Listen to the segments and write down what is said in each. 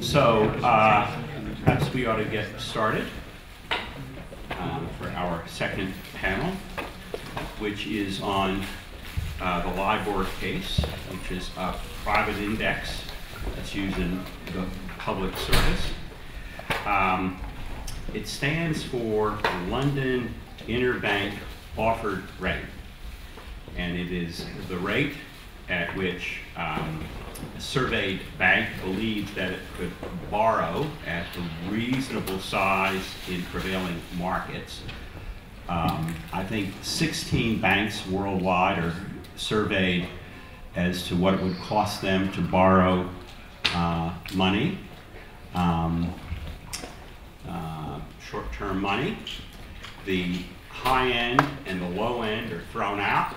So, uh, perhaps we ought to get started uh, for our second panel, which is on uh, the LIBOR case, which is a private index that's used in the public service. Um, it stands for London Interbank Offered Rate, and it is the rate at which um, a surveyed bank believed that it could borrow at a reasonable size in prevailing markets. Um, I think 16 banks worldwide are surveyed as to what it would cost them to borrow uh, money, um, uh, short-term money. The high end and the low end are thrown out,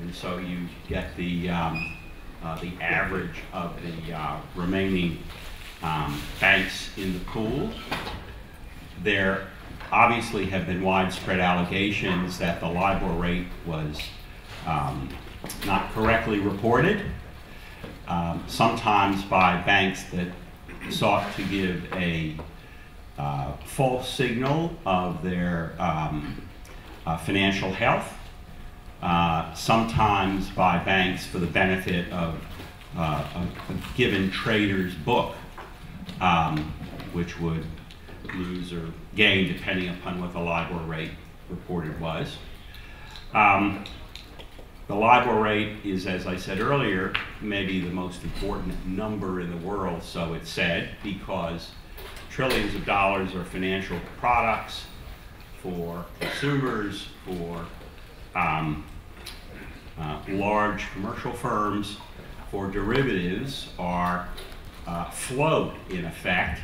and so you get the um, uh, the average of the uh, remaining um, banks in the pool. There obviously have been widespread allegations that the LIBOR rate was um, not correctly reported, um, sometimes by banks that sought to give a uh, false signal of their um, uh, financial health uh, sometimes by banks for the benefit of uh, a, a, given trader's book, um, which would lose or gain depending upon what the LIBOR rate reported was. Um, the LIBOR rate is, as I said earlier, maybe the most important number in the world, so it's said, because trillions of dollars are financial products for consumers, for um, uh, large commercial firms for derivatives are uh, float in effect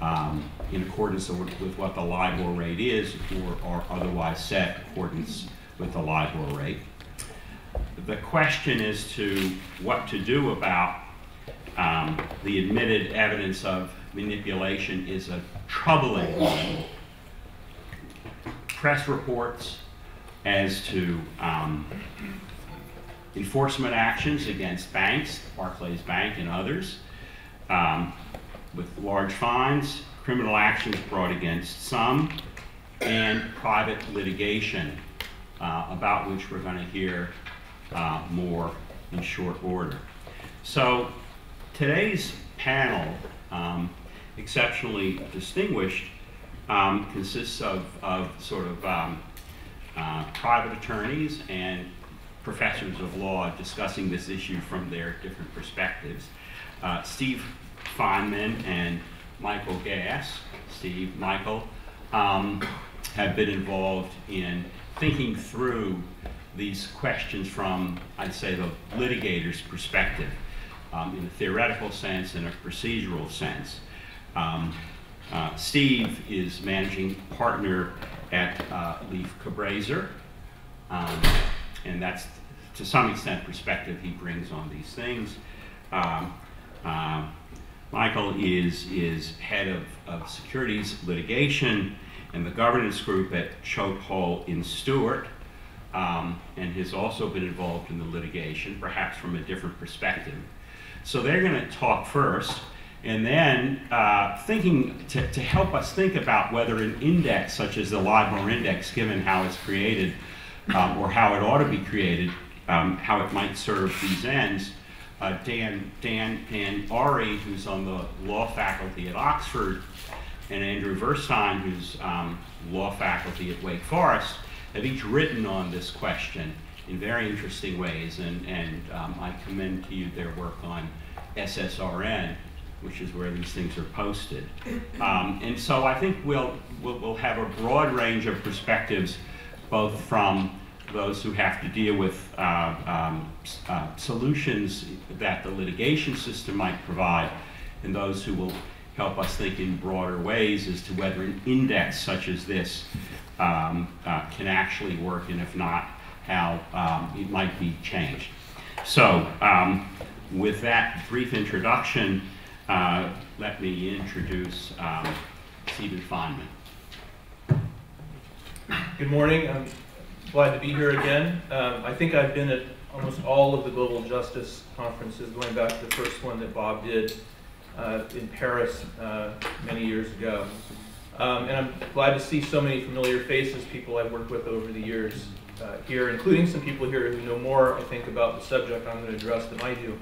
um, in accordance with, with, what the LIBOR rate is or are otherwise set in accordance with the LIBOR rate. The question is to what to do about um, the admitted evidence of manipulation is a troubling one. Press reports as to um, enforcement actions against banks, Barclays Bank and others, um, with large fines, criminal actions brought against some, and private litigation, uh, about which we're going to hear uh, more in short order. So today's panel, um, exceptionally distinguished, um, consists of, of sort of um, uh, private attorneys and professors of law discussing this issue from their different perspectives. Uh, Steve Fineman and Michael Gass, Steve, Michael, um, have been involved in thinking through these questions from, I'd say, the litigator's perspective, um, in a theoretical sense and a procedural sense. Um, uh, Steve is managing partner at uh, Lieff Cabraser. Um, and that's to some extent perspective he brings on these things. Um, uh, Michael is, is head of, of securities litigation and the governance group at Choate Hall and Stewart, um, and has also been involved in the litigation, perhaps from a different perspective. So they're going to talk first, and then uh, thinking to, to help us think about whether an index such as the LIBOR index, given how it's created, um, or how it ought to be created, um, how it might serve these ends. Uh, Dan, Dan, Dan Awrey, who's on the law faculty at Oxford, and Andrew Verstein, who's um, law faculty at Wake Forest, have each written on this question in very interesting ways, and, and um, I commend to you their work on SSRN, which is where these things are posted. Um, and so I think we'll, we'll, we'll have a broad range of perspectives both from those who have to deal with uh, um, uh, solutions that the litigation system might provide, and those who will help us think in broader ways as to whether an index such as this um, uh, can actually work, and if not, how um, it might be changed. So, um, with that brief introduction, uh, let me introduce um, Stephen Fineman. Good morning. I'm glad to be here again. Um, I think I've been at almost all of the global justice conferences, going back to the first one that Bob did uh, in Paris uh, many years ago. Um, and I'm glad to see so many familiar faces, people I've worked with over the years uh, here, including some people here who know more, I think, about the subject I'm going to address than I do.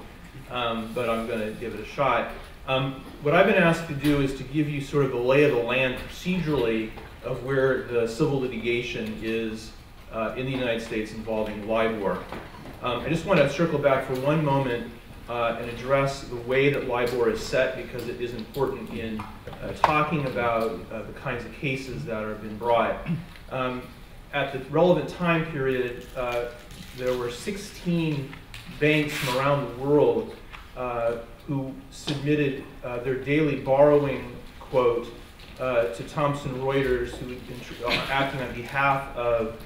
Um, but I'm going to give it a shot. Um, what I've been asked to do is to give you sort of the lay of the land procedurally of where the civil litigation is uh, in the United States involving LIBOR. Um, I just want to circle back for one moment uh, and address the way that LIBOR is set because it is important in uh, talking about uh, the kinds of cases that have been brought. Um, at the relevant time period, uh, there were 16 banks from around the world uh, who submitted uh, their daily borrowing quote uh, to Thomson Reuters, who was acting on behalf of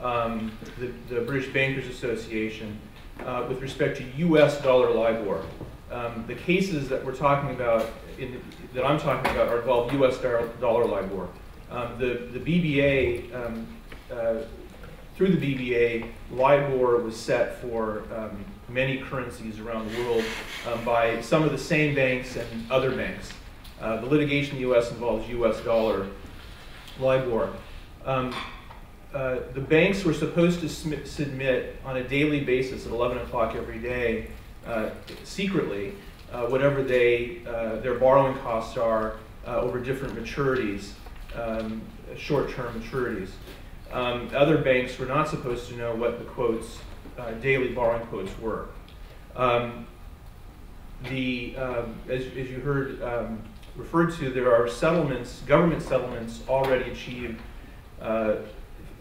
um, the, the, British Bankers Association uh, with respect to U.S. dollar LIBOR. Um, the cases that we're talking about, in, that I'm talking about, are involve U.S. dollar LIBOR. Um, the, the BBA, um, uh, through the BBA, LIBOR was set for um, many currencies around the world um, by some of the same banks and other banks. Uh, the litigation in the U.S. involves U.S. dollar LIBOR. Um, uh, the banks were supposed to submit on a daily basis at 11 o'clock every day, uh, secretly, uh, whatever they, uh, their borrowing costs are uh, over different maturities, um, short-term maturities. Um, other banks were not supposed to know what the quotes, daily borrowing quotes were. Um, the, um, as, as, you heard um, referred to, there are settlements, government settlements already achieved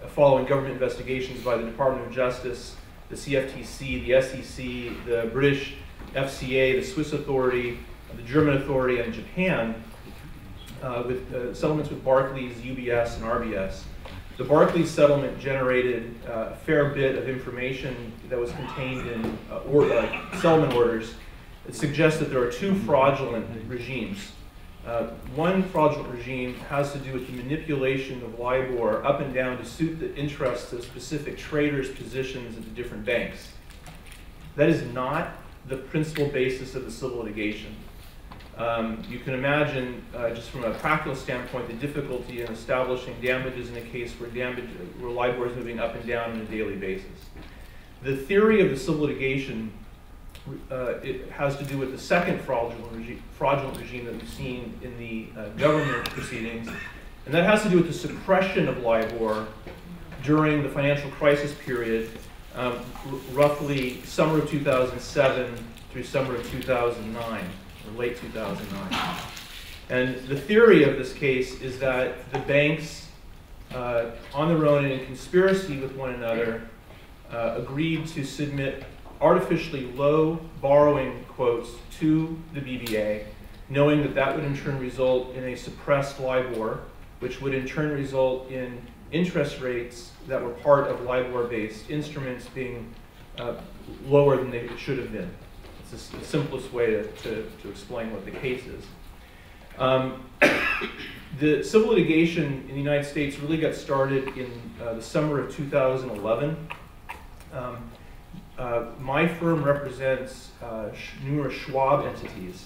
following government investigations by the Department of Justice, the CFTC, the SEC, the British FCA, the Swiss Authority, the German Authority, and Japan, uh, with uh, settlements with Barclays, UBS, and RBS. The Barclays settlement generated uh, a fair bit of information that was contained in uh, or, uh, settlement orders that suggests that there are two fraudulent regimes uh, one fraudulent regime has to do with the manipulation of LIBOR up and down to suit the interests of specific traders' positions at the different banks. That is not the principal basis of the civil litigation. Um, you can imagine, uh, just from a practical standpoint, the difficulty in establishing damages in a case where, damage, where LIBOR is moving up and down on a daily basis. The theory of the civil litigation uh, it has to do with the second fraudulent, regi fraudulent regime that we've seen in the uh, government proceedings, and that has to do with the suppression of LIBOR during the financial crisis period, um, roughly summer of 2007 through summer of 2009, late 2009. And the theory of this case is that the banks, uh, on their own and in conspiracy with one another, uh, agreed to submit artificially low borrowing quotes to the BBA, knowing that that would in turn result in a suppressed LIBOR, which would in turn result in interest rates that were part of LIBOR-based instruments being uh, lower than they should have been. It's the simplest way to, to, to explain what the case is. Um, the civil litigation in the United States really got started in uh, the summer of 2011. Um, uh, my firm represents uh, numerous Schwab entities.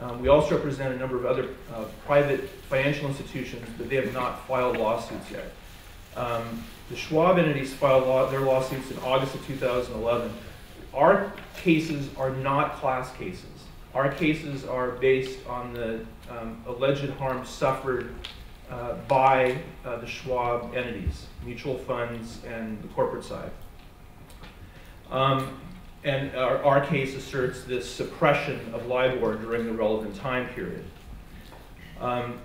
Um, we also represent a number of other uh, private financial institutions, but they have not filed lawsuits yet. Um, the Schwab entities filed law their lawsuits in August of 2011. Our cases are not class cases. Our cases are based on the um, alleged harm suffered uh, by uh, the Schwab entities, mutual funds, and the corporate side. Um, and our, our, case asserts this suppression of LIBOR during the relevant time period. Um,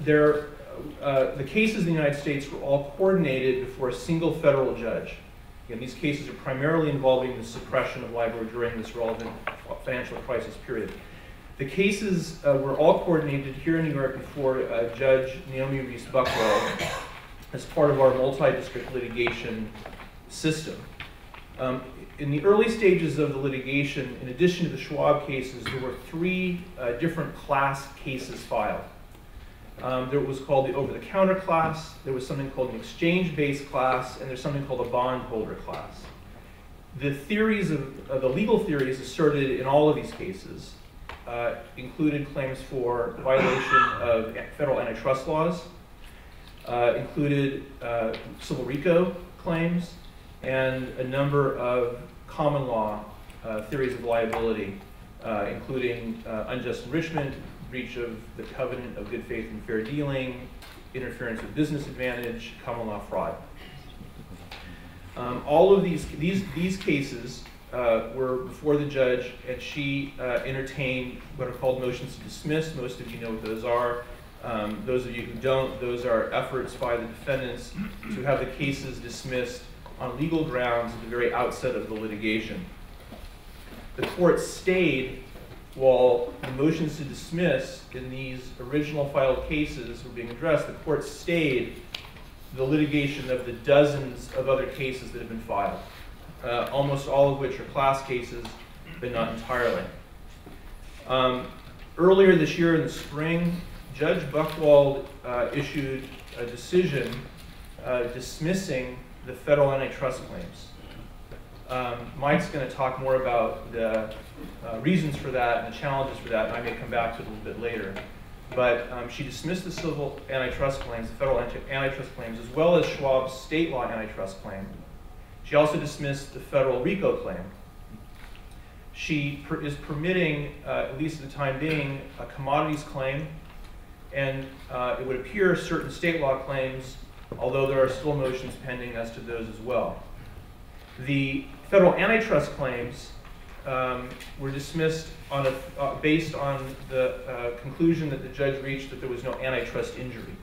there, uh, the cases in the United States were all coordinated before a single federal judge. Again, these cases are primarily involving the suppression of LIBOR during this relevant financial crisis period. The cases uh, were all coordinated here in New York before uh, Judge Naomi Reice Buchwald as part of our multi-district litigation system. Um, in the early stages of the litigation, in addition to the Schwab cases, there were three uh, different class cases filed. Um, there was called the over-the-counter class. There was something called an exchange-based class, and there's something called a bondholder class. The theories of uh, the legal theories asserted in all of these cases uh, included claims for violation of federal antitrust laws, uh, included uh, civil RICO claims, and a number of common law uh, theories of liability, including unjust enrichment, breach of the covenant of good faith and fair dealing, interference with business advantage, common law fraud. Um, all of these, these, these cases uh, were before the judge, and she uh, entertained what are called motions to dismiss. Most of you know what those are. Um, those of you who don't, those are efforts by the defendants to have the cases dismissed on legal grounds at the very outset of the litigation. The court stayed while the motions to dismiss in these original filed cases were being addressed. The court stayed the litigation of the dozens of other cases that have been filed, uh, almost all of which are class cases, but not entirely. Um, earlier this year in the spring, Judge Buchwald uh, issued a decision uh, dismissing the federal antitrust claims. Um, Mike's going to talk more about the uh, reasons for that and the challenges for that, and I may come back to it a little bit later. But um, she dismissed the civil antitrust claims, the federal anti antitrust claims, as well as Schwab's state law antitrust claim. She also dismissed the federal RICO claim. She per is permitting, uh, at least at the time being, a commodities claim and uh, it would appear certain state law claims, although there are still motions pending as to those as well. The federal antitrust claims um, were dismissed on a, uh, based on the uh, conclusion that the judge reached that there was no antitrust injury.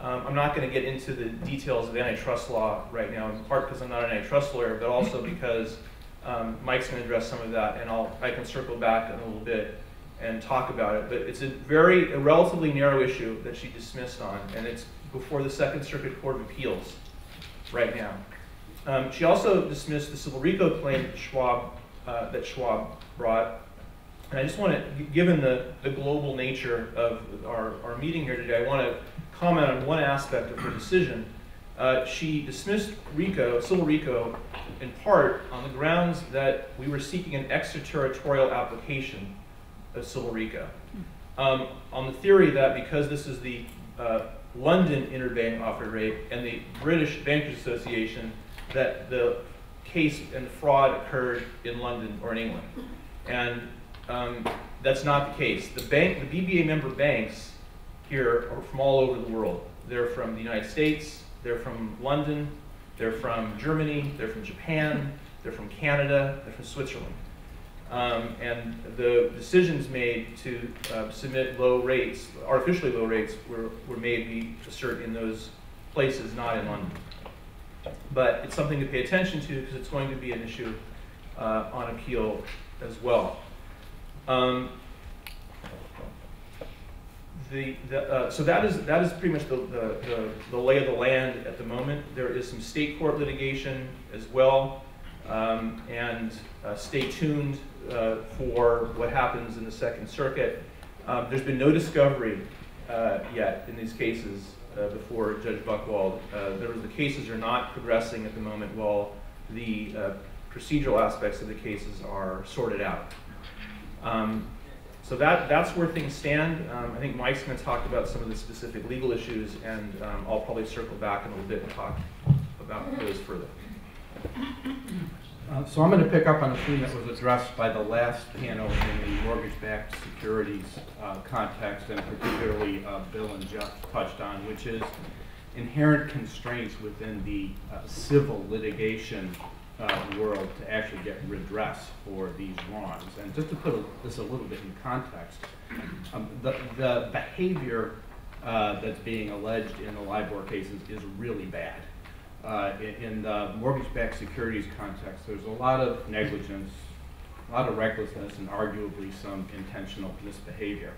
Um, I'm not going to get into the details of antitrust law right now, in part because I'm not an antitrust lawyer, but also because um, Mike's going to address some of that, and I'll, I can circle back in a little bit and talk about it. But it's a very, a relatively narrow issue that she dismissed on, and it's before the Second Circuit Court of Appeals right now. Um, she also dismissed the civil RICO claim that Schwab, uh, that Schwab brought. And I just want to, given the, the global nature of our, our meeting here today, I want to comment on one aspect of her decision. Uh, she dismissed RICO, civil RICO, in part on the grounds that we were seeking an extraterritorial application of civil RICO. Um, on the theory that because this is the uh, London interbank offer rate and the British Bankers Association, that the case and fraud occurred in London or in England. And um, that's not the case. The bank, the BBA member banks here are from all over the world. They're from the United States, they're from London, they're from Germany, they're from Japan, they're from Canada, they're from Switzerland. Um, and the decisions made to uh, submit low rates, artificially low rates, were, were made, we assert, in those places, not in London. But it's something to pay attention to because it's going to be an issue uh, on appeal as well. Um, the, the, uh, so that is, that is pretty much the, the, the, lay of the land at the moment. There is some state court litigation as well. Um, and uh, stay tuned uh, for what happens in the Second Circuit. Um, there's been no discovery uh, yet in these cases uh, before Judge Buchwald. Uh, there, the cases are not progressing at the moment while the uh, procedural aspects of the cases are sorted out. Um, so that, that's where things stand. Um, I think Mike's going to talk about some of the specific legal issues, and um, I'll probably circle back in a little bit and talk about those further. Uh, so I'm going to pick up on a theme that was addressed by the last panel in the mortgage-backed securities uh, context, and particularly uh, Bill and Jeff touched on, which is inherent constraints within the uh, civil litigation uh, world to actually get redress for these wrongs. And just to put a, this a little bit in context, um, the, the behavior uh, that's being alleged in the LIBOR cases is really bad uh, in, the mortgage-backed securities context, there's a lot of negligence, a lot of recklessness, and arguably some intentional misbehavior.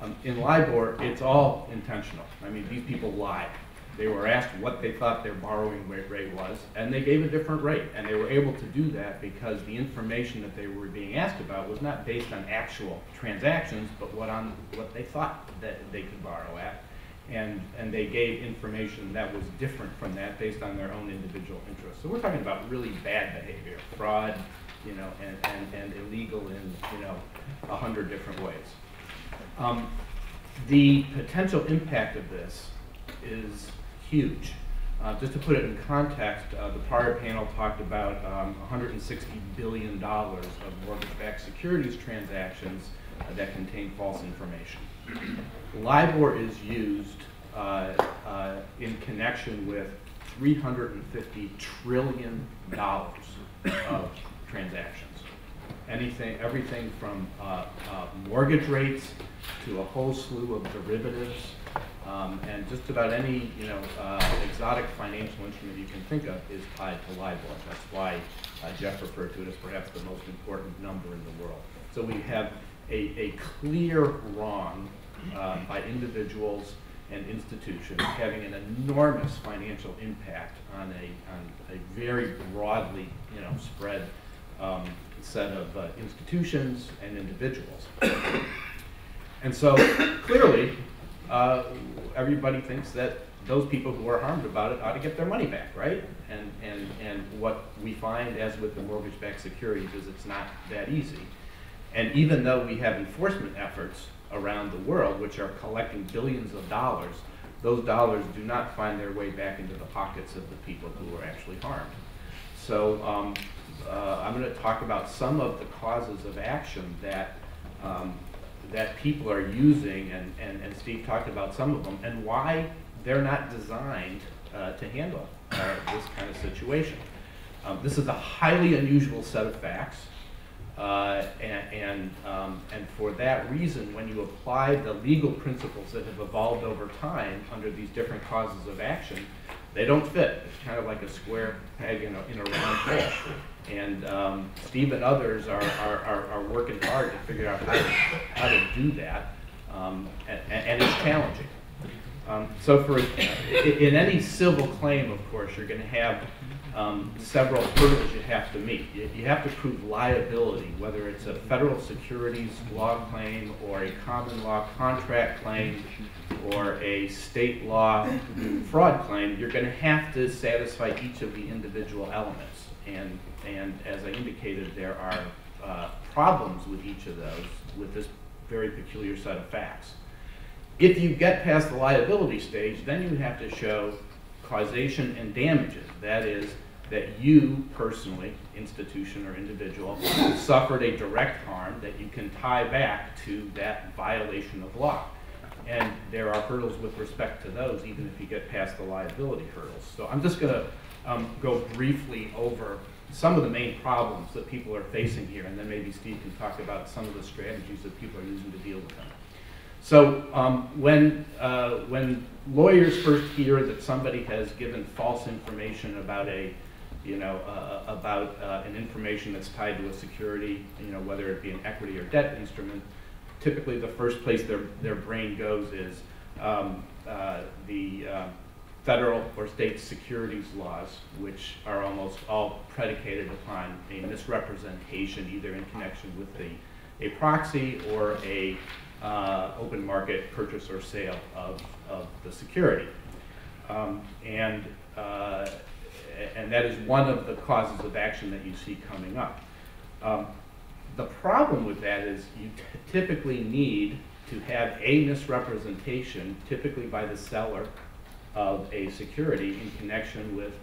Um, in LIBOR, it's all intentional. I mean, these people lied. They were asked what they thought their borrowing rate was, and they gave a different rate. And they were able to do that because the information that they were being asked about was not based on actual transactions, but what on what they thought that they could borrow at. And, and they gave information that was different from that based on their own individual interests. So we're talking about really bad behavior, fraud, you know, and, and, and illegal in, you know, a hundred different ways. Um, the potential impact of this is huge. Uh, just to put it in context, uh, the prior panel talked about um, $160 billion of mortgage-backed securities transactions uh, that contain false information. LIBOR is used uh, uh, in connection with $350 trillion of transactions. Anything, everything from uh, uh, mortgage rates to a whole slew of derivatives, um, and just about any, you know, uh, exotic financial instrument you can think of is tied to LIBOR. That's why uh, Jeff referred to it as perhaps the most important number in the world. So we have a, a clear wrong uh, by individuals and institutions having an enormous financial impact on a, on a very broadly, you know, spread um, set of uh, institutions and individuals. And so clearly, uh, everybody thinks that those people who are harmed about it ought to get their money back, right? And, and, and what we find, as with the mortgage-backed securities, is it's not that easy. And even though we have enforcement efforts around the world, which are collecting billions of dollars, those dollars do not find their way back into the pockets of the people who are actually harmed. So um, uh, I'm going to talk about some of the causes of action that um, that people are using, and, and, and Steve talked about some of them, and why they're not designed uh, to handle uh, this kind of situation. Um, this is a highly unusual set of facts. Uh, and and, um, and for that reason, when you apply the legal principles that have evolved over time under these different causes of action, they don't fit. It's kind of like a square peg in a, in a round hole. And um, Steve and others are, are, are, are, working hard to figure out how to, how to do that, um, and, and, it's challenging. Um, so for in any civil claim, of course, you're going to have um, several hurdles you have to meet. You, you, have to prove liability, whether it's a federal securities law claim or a common law contract claim or a state law fraud claim. You're going to have to satisfy each of the individual elements. And, and as I indicated, there are uh, problems with each of those with this very peculiar set of facts. If you get past the liability stage, then you have to show causation and damages. That is, that you personally, institution or individual, suffered a direct harm that you can tie back to that violation of law. And there are hurdles with respect to those, even if you get past the liability hurdles. So I'm just going to um, go briefly over some of the main problems that people are facing here, and then maybe Steve can talk about some of the strategies that people are using to deal with them. So um, when, uh, when lawyers first hear that somebody has given false information about a you know, uh, about uh, an information that's tied to a security, you know, whether it be an equity or debt instrument, typically the first place their, their brain goes is um, uh, the uh, federal or state securities laws, which are almost all predicated upon a misrepresentation, either in connection with a, a proxy or a uh, open market purchase or sale of, of the security. Um, and uh, and that is one of the causes of action that you see coming up. Um, the problem with that is you typically need to have a misrepresentation, typically by the seller of a security in connection with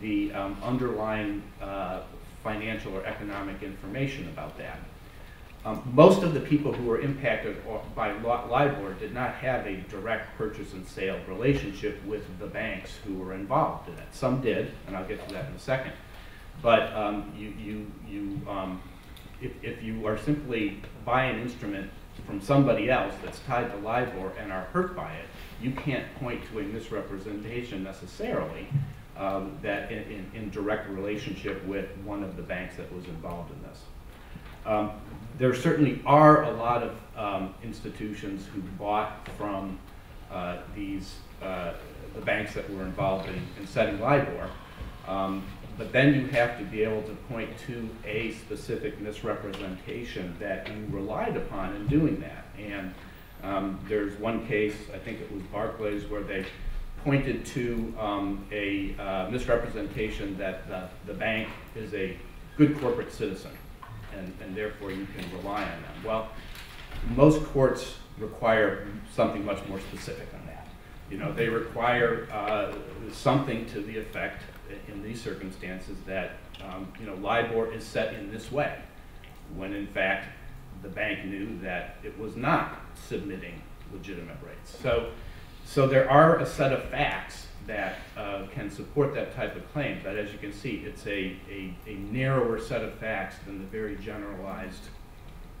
the um, underlying uh, financial or economic information about that. Um, most of the people who were impacted by LIBOR did not have a direct purchase and sale relationship with the banks who were involved in it. Some did, and I'll get to that in a second. But um, you, you, you, um, if, if you are simply buying an instrument from somebody else that's tied to LIBOR and are hurt by it, you can't point to a misrepresentation necessarily um, that in, in, in direct relationship with one of the banks that was involved in this. Um, there certainly are a lot of um, institutions who bought from uh, these uh, the banks that were involved in, in setting LIBOR. Um, but then you have to be able to point to a specific misrepresentation that you relied upon in doing that. And Um, There's one case, I think it was Barclays, where they pointed to um, a uh, misrepresentation that the, the bank is a good corporate citizen, and, and therefore you can rely on them. Well, most courts require something much more specific than that. You know, they require uh, something to the effect, in these circumstances, that, um, you know, LIBOR is set in this way, when in fact, the bank knew that it was not submitting legitimate rates. So, so there are a set of facts that uh, can support that type of claim, but as you can see, it's a, a, a narrower set of facts than the very generalized,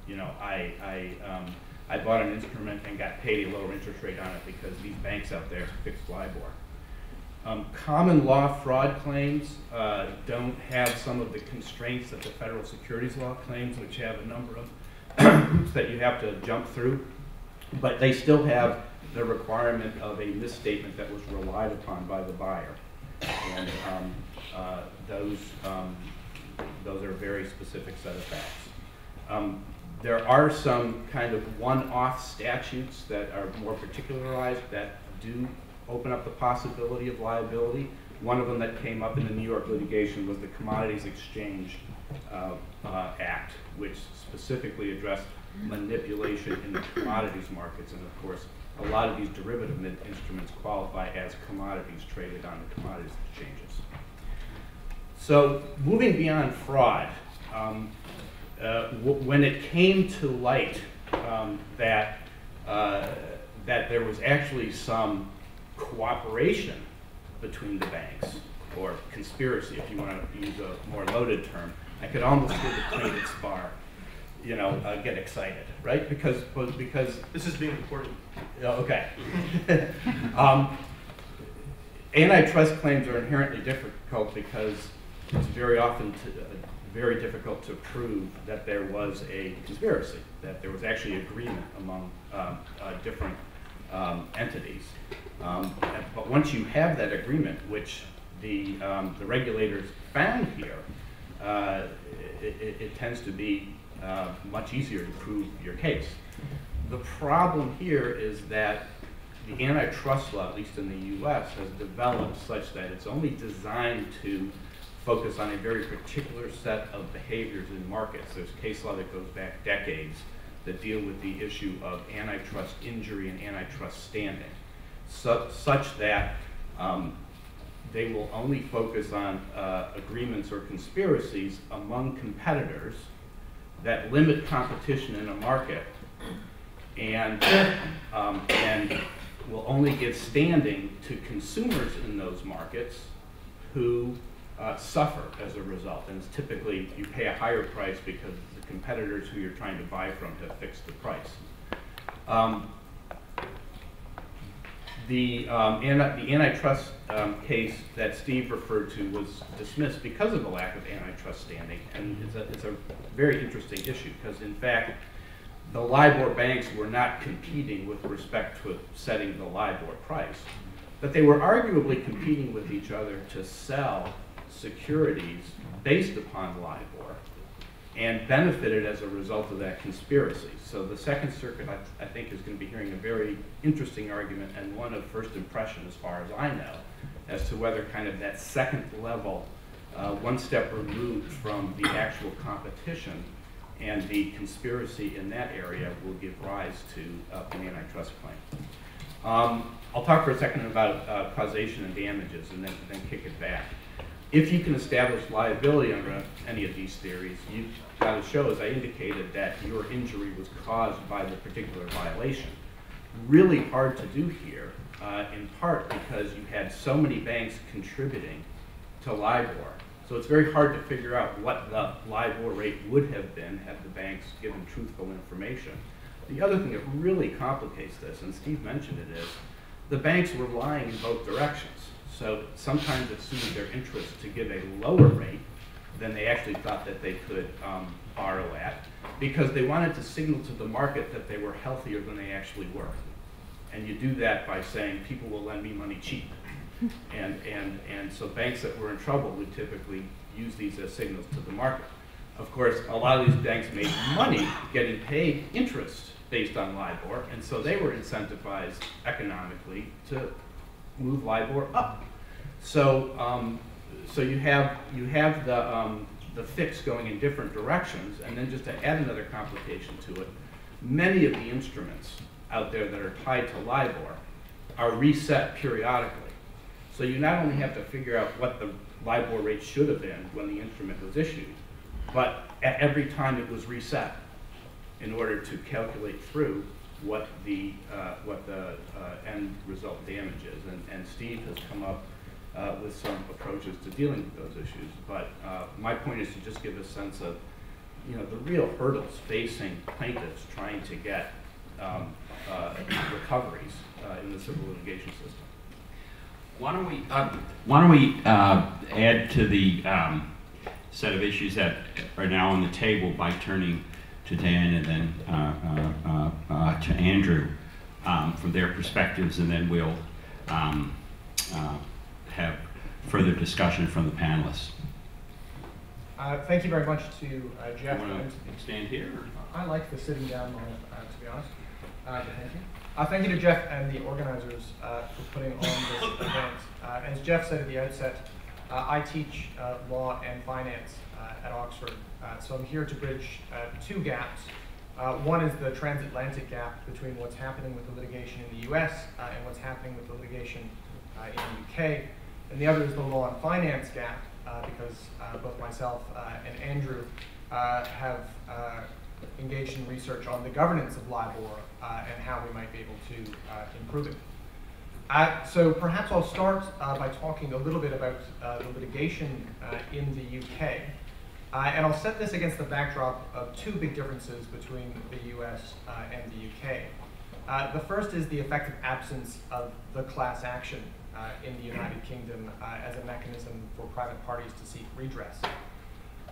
you know, I, I, um, I bought an instrument and got paid a lower interest rate on it because these banks out there fixed LIBOR. Um, common law fraud claims uh, don't have some of the constraints that the federal securities law claims, which have a number of hoops that you have to jump through. But they still have the requirement of a misstatement that was relied upon by the buyer. And um, uh, those, um, those are a very specific set of facts. Um, There are some kind of one-off statutes that are more particularized that do open up the possibility of liability. One of them that came up in the New York litigation was the Commodities Exchange uh, uh, Act, which specifically addressed manipulation in the commodities markets. And of course, a lot of these derivative instruments qualify as commodities traded on the commodities exchanges. So moving beyond fraud, um, uh, when it came to light um, that, uh, that there was actually some cooperation between the banks, or conspiracy, if you want to use a more loaded term, I could almost hear the plaintiff's bar, you know, uh, get excited, right? Because, because This is being yeah, Okay. Um, Antitrust claims are inherently difficult because it's very often t- uh, very difficult to prove that there was a conspiracy, that there was actually agreement among um, uh, different um, entities. Um, But once you have that agreement, which the um, the regulators found here, uh, it it- it tends to be uh, much easier to prove your case. The problem here is that the antitrust law, at least in the US, has developed such that it's only designed to focus on a very particular set of behaviors in markets. There's case law that goes back decades that deal with the issue of antitrust injury and antitrust standing, su- such that um, they will only focus on uh, agreements or conspiracies among competitors that limit competition in a market and, um, and will only give standing to consumers in those markets who uh, suffer as a result. And it's typically, you pay a higher price because the competitors who you're trying to buy from have fixed the price. Um, the, um, anti- the antitrust um, case that Steve referred to was dismissed because of the lack of antitrust standing, and it's a, it's a very interesting issue, because in fact, the LIBOR banks were not competing with respect to setting the LIBOR price, but they were arguably competing with each other to sell securities based upon LIBOR and benefited as a result of that conspiracy. So the Second Circuit, I, I think, is going to be hearing a very interesting argument and one of first impression, as far as I know, as to whether kind of that second level, uh, one step removed from the actual competition and the conspiracy in that area will give rise to uh, an antitrust claim. Um, I'll talk for a second about uh, causation and damages and then, then kick it back. If you can establish liability under any of these theories, you've got to show, as I indicated, that your injury was caused by the particular violation. Really hard to do here, uh, in part because you had so many banks contributing to LIBOR. So it's very hard to figure out what the LIBOR rate would have been had the banks given truthful information. The other thing that really complicates this, and Steve mentioned it, is the banks were lying in both directions. So sometimes it suited their interest to give a lower rate than they actually thought that they could um, borrow at, because they wanted to signal to the market that they were healthier than they actually were. And you do that by saying, people will lend me money cheap. And, and, and so banks that were in trouble would typically use these as signals to the market. Of course, a lot of these banks made money getting paid interest based on LIBOR, and so they were incentivized economically to move LIBOR up. So, um, so you have, you have the, um, the fix going in different directions, and then just to add another complication to it, many of the instruments out there that are tied to LIBOR are reset periodically. So you not only have to figure out what the LIBOR rate should have been when the instrument was issued, but at every time it was reset in order to calculate through what the, uh, what the uh, end result damage is. And, and Steve has come up uh, with some approaches to dealing with those issues. But uh, my point is to just give a sense of, you know, the real hurdles facing plaintiffs trying to get um, uh, recoveries uh, in the civil litigation system. Why don't we, uh, why don't we uh, add to the um, set of issues that are now on the table by turning to Dan and then to Andrew um, from their perspectives, and then we'll um, uh, have further discussion from the panelists. Uh, thank you very much to uh, You Jeff. want to stand here? I like the sitting down moment, uh, to be honest. Uh, but thank you. Uh, thank you to Jeff and the organizers uh, for putting on this event. Uh, as Jeff said at the outset, uh, I teach uh, law and finance uh, at Oxford, uh, so I'm here to bridge uh, two gaps. Uh, one is the transatlantic gap between what's happening with the litigation in the U.S. Uh, and what's happening with the litigation uh, in the U.K. And the other is the law and finance gap, uh, because uh, both myself uh, and Andrew have engaged in research on the governance of LIBOR and how we might be able to improve it. Uh, so perhaps I'll start uh, by talking a little bit about uh, the litigation in the UK. And I'll set this against the backdrop of two big differences between the US and the UK. The first is the effective absence of the class action in the United Kingdom uh, as a mechanism for private parties to seek redress.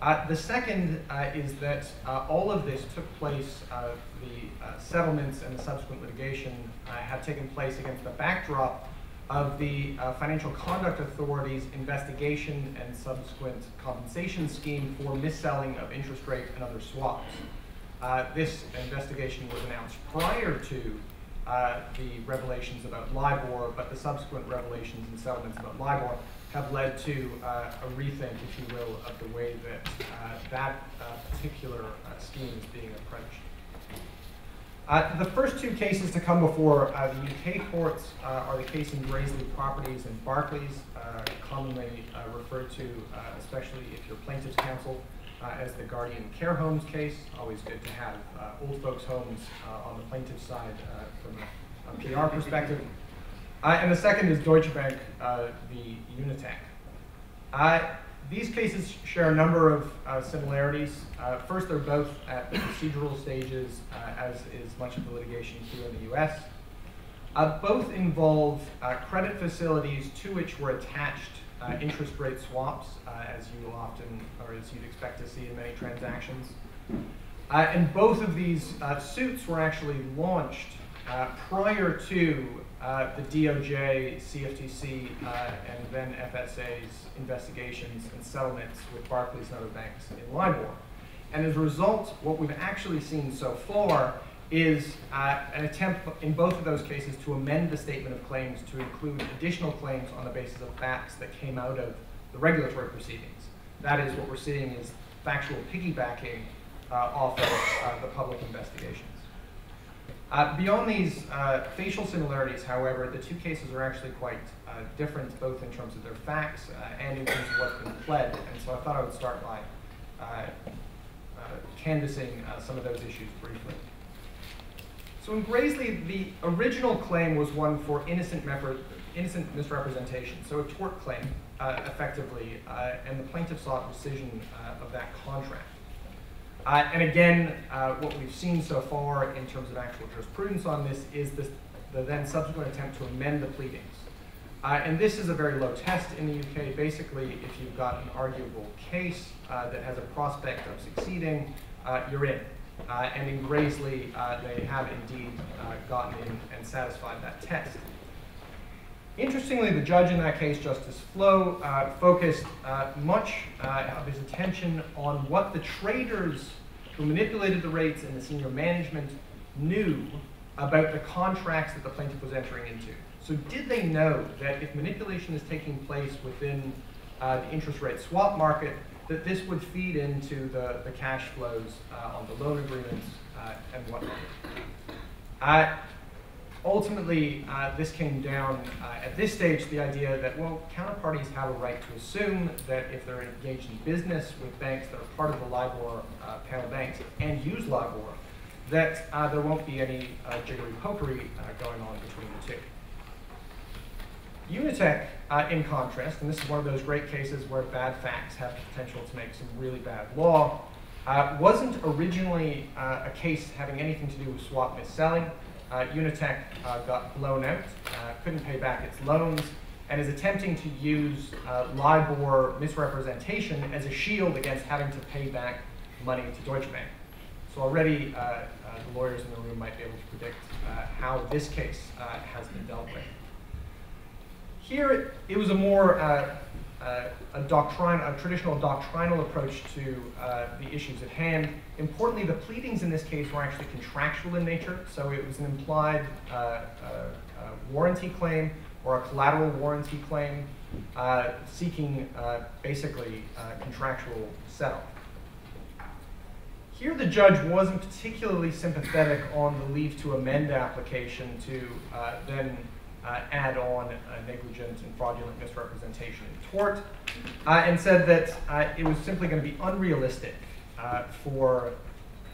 Uh, the second uh, is that uh, all of this took place, uh, the uh, settlements and the subsequent litigation uh, have taken place against the backdrop of the uh, Financial Conduct Authority's investigation and subsequent compensation scheme for mis-selling of interest rate and other swaps. Uh, this investigation was announced prior to uh, the revelations about LIBOR, but the subsequent revelations and settlements about LIBOR have led to uh, a rethink, if you will, of the way that uh, that uh, particular uh, scheme is being approached. The first two cases to come before the UK courts are the case in Graiseley Properties and Barclays, commonly referred to, especially if you're plaintiff's counsel, uh, as the Guardian Care Homes case. Always good to have uh, old folks' homes uh, on the plaintiff's side uh, from a, a PR perspective. Uh, and the second is Deutsche Bank uh, v. Unitech. These cases share a number of similarities. First, they're both at the procedural stages, as is much of the litigation here in the US. Both involve credit facilities to which were attached uh, interest rate swaps, uh, as you often, or as you'd expect to see in many transactions. Uh, and both of these uh, suits were actually launched prior to the DOJ, CFTC, and then FSA's investigations and settlements with Barclays and other banks in LIBOR. And as a result, what we've actually seen so far is uh, an attempt in both of those cases to amend the statement of claims to include additional claims on the basis of facts that came out of the regulatory proceedings. That is, what we're seeing is factual piggybacking uh, off of uh, the public investigations. Uh, beyond these uh, facial similarities, however, the two cases are actually quite uh, different, both in terms of their facts and in terms of what's been pled. And so I thought I would start by canvassing some of those issues briefly. So in Graiseley, the original claim was one for innocent, innocent misrepresentation, so a tort claim, uh, effectively, uh, and the plaintiff sought rescission uh, of that contract. Uh, and again, uh, what we've seen so far in terms of actual jurisprudence on this is the then subsequent attempt to amend the pleadings. Uh, and this is a very low test in the UK. Basically, if you've got an arguable case that has a prospect of succeeding, you're in. Uh, and in Graiseley, uh, they have indeed uh, gotten in and satisfied that test. Interestingly, the judge in that case, Justice Flaux, uh, focused uh, much uh, of his attention on what the traders who manipulated the rates and the senior management knew about the contracts that the plaintiff was entering into. So did they know that if manipulation is taking place within the interest rate swap market, that this would feed into the, the cash flows uh, on the loan agreements uh, and whatnot? Uh, ultimately, this came down uh, at this stage the idea that, well, counterparties have a right to assume that if they're engaged in business with banks that are part of the LIBOR uh, panel banks and use LIBOR, that uh, there won't be any jiggery pokery going on between the two. Unitech, uh, in contrast, and this is one of those great cases where bad facts have the potential to make some really bad law, uh, wasn't originally uh, a case having anything to do with swap mis-selling. Uh, Unitech uh, got blown out, uh, couldn't pay back its loans, and is attempting to use LIBOR misrepresentation as a shield against having to pay back money to Deutsche Bank. So already the lawyers in the room might be able to predict how this case has been dealt with. Here, it was a more uh, uh, a, doctrine, a traditional doctrinal approach to uh, the issues at hand. Importantly, the pleadings in this case were actually contractual in nature, so it was an implied uh, uh, uh, warranty claim or a collateral warranty claim uh, seeking basically contractual settlement. Here, the judge wasn't particularly sympathetic on the leave to amend application to then uh, add on negligent and fraudulent misrepresentation in tort, uh, and said that uh, it was simply going to be unrealistic uh, for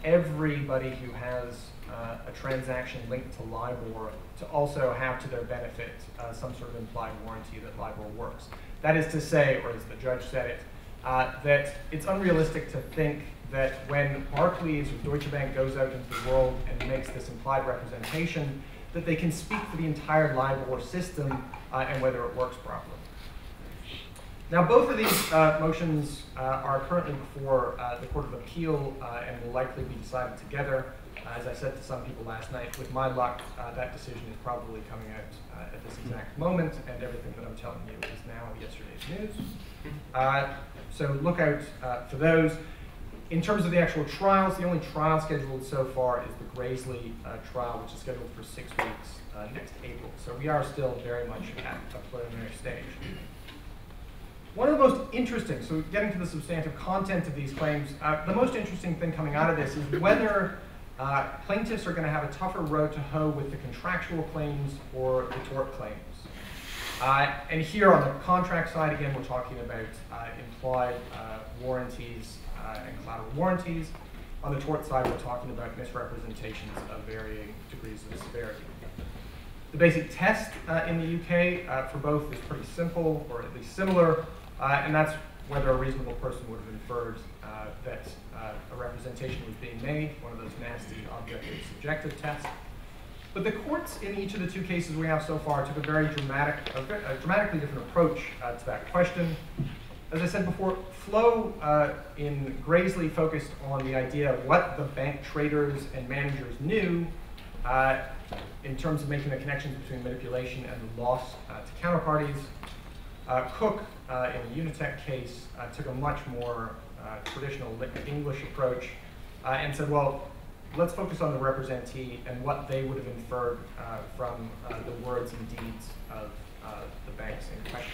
everybody who has uh, a transaction linked to LIBOR to also have to their benefit uh, some sort of implied warranty that LIBOR works. That is to say, or as the judge said it, that it's unrealistic to think that when Barclays or Deutsche Bank goes out into the world and makes this implied representation, that they can speak for the entire LIBOR system uh, and whether it works properly. Now, both of these uh, motions uh, are currently before uh, the Court of Appeal uh, and will likely be decided together. Uh, as I said to some people last night, with my luck, that decision is probably coming out at this exact moment, and everything that I'm telling you is now yesterday's news. so look out for those. In terms of the actual trials, the only trial scheduled so far is the Graiseley uh, trial, which is scheduled for six weeks uh, next April. So we are still very much at a preliminary stage. One of the most interesting, so getting to the substantive content of these claims, uh, the most interesting thing coming out of this is whether uh, plaintiffs are going to have a tougher road to hoe with the contractual claims or the tort claims. Uh, and here on the contract side, again, we're talking about uh, implied warranties uh, and collateral warranties. On the tort side, we're talking about misrepresentations of varying degrees of severity. The basic test uh, in the UK uh, for both is pretty simple, or at least similar, uh, and that's whether a reasonable person would have inferred uh, that uh, a representation was being made, one of those nasty objective subjective tests. But the courts in each of the two cases we have so far took a very dramatic, a, a dramatically different approach to that question as I said before, Flaux uh, in Graiseley focused on the idea of what the bank traders and managers knew uh, in terms of making the connections between manipulation and loss uh, to counterparties. Uh, Cooke, uh, in the Unitech case, uh, took a much more traditional English approach and said, well, let's focus on the representee and what they would have inferred from the words and deeds of the banks in question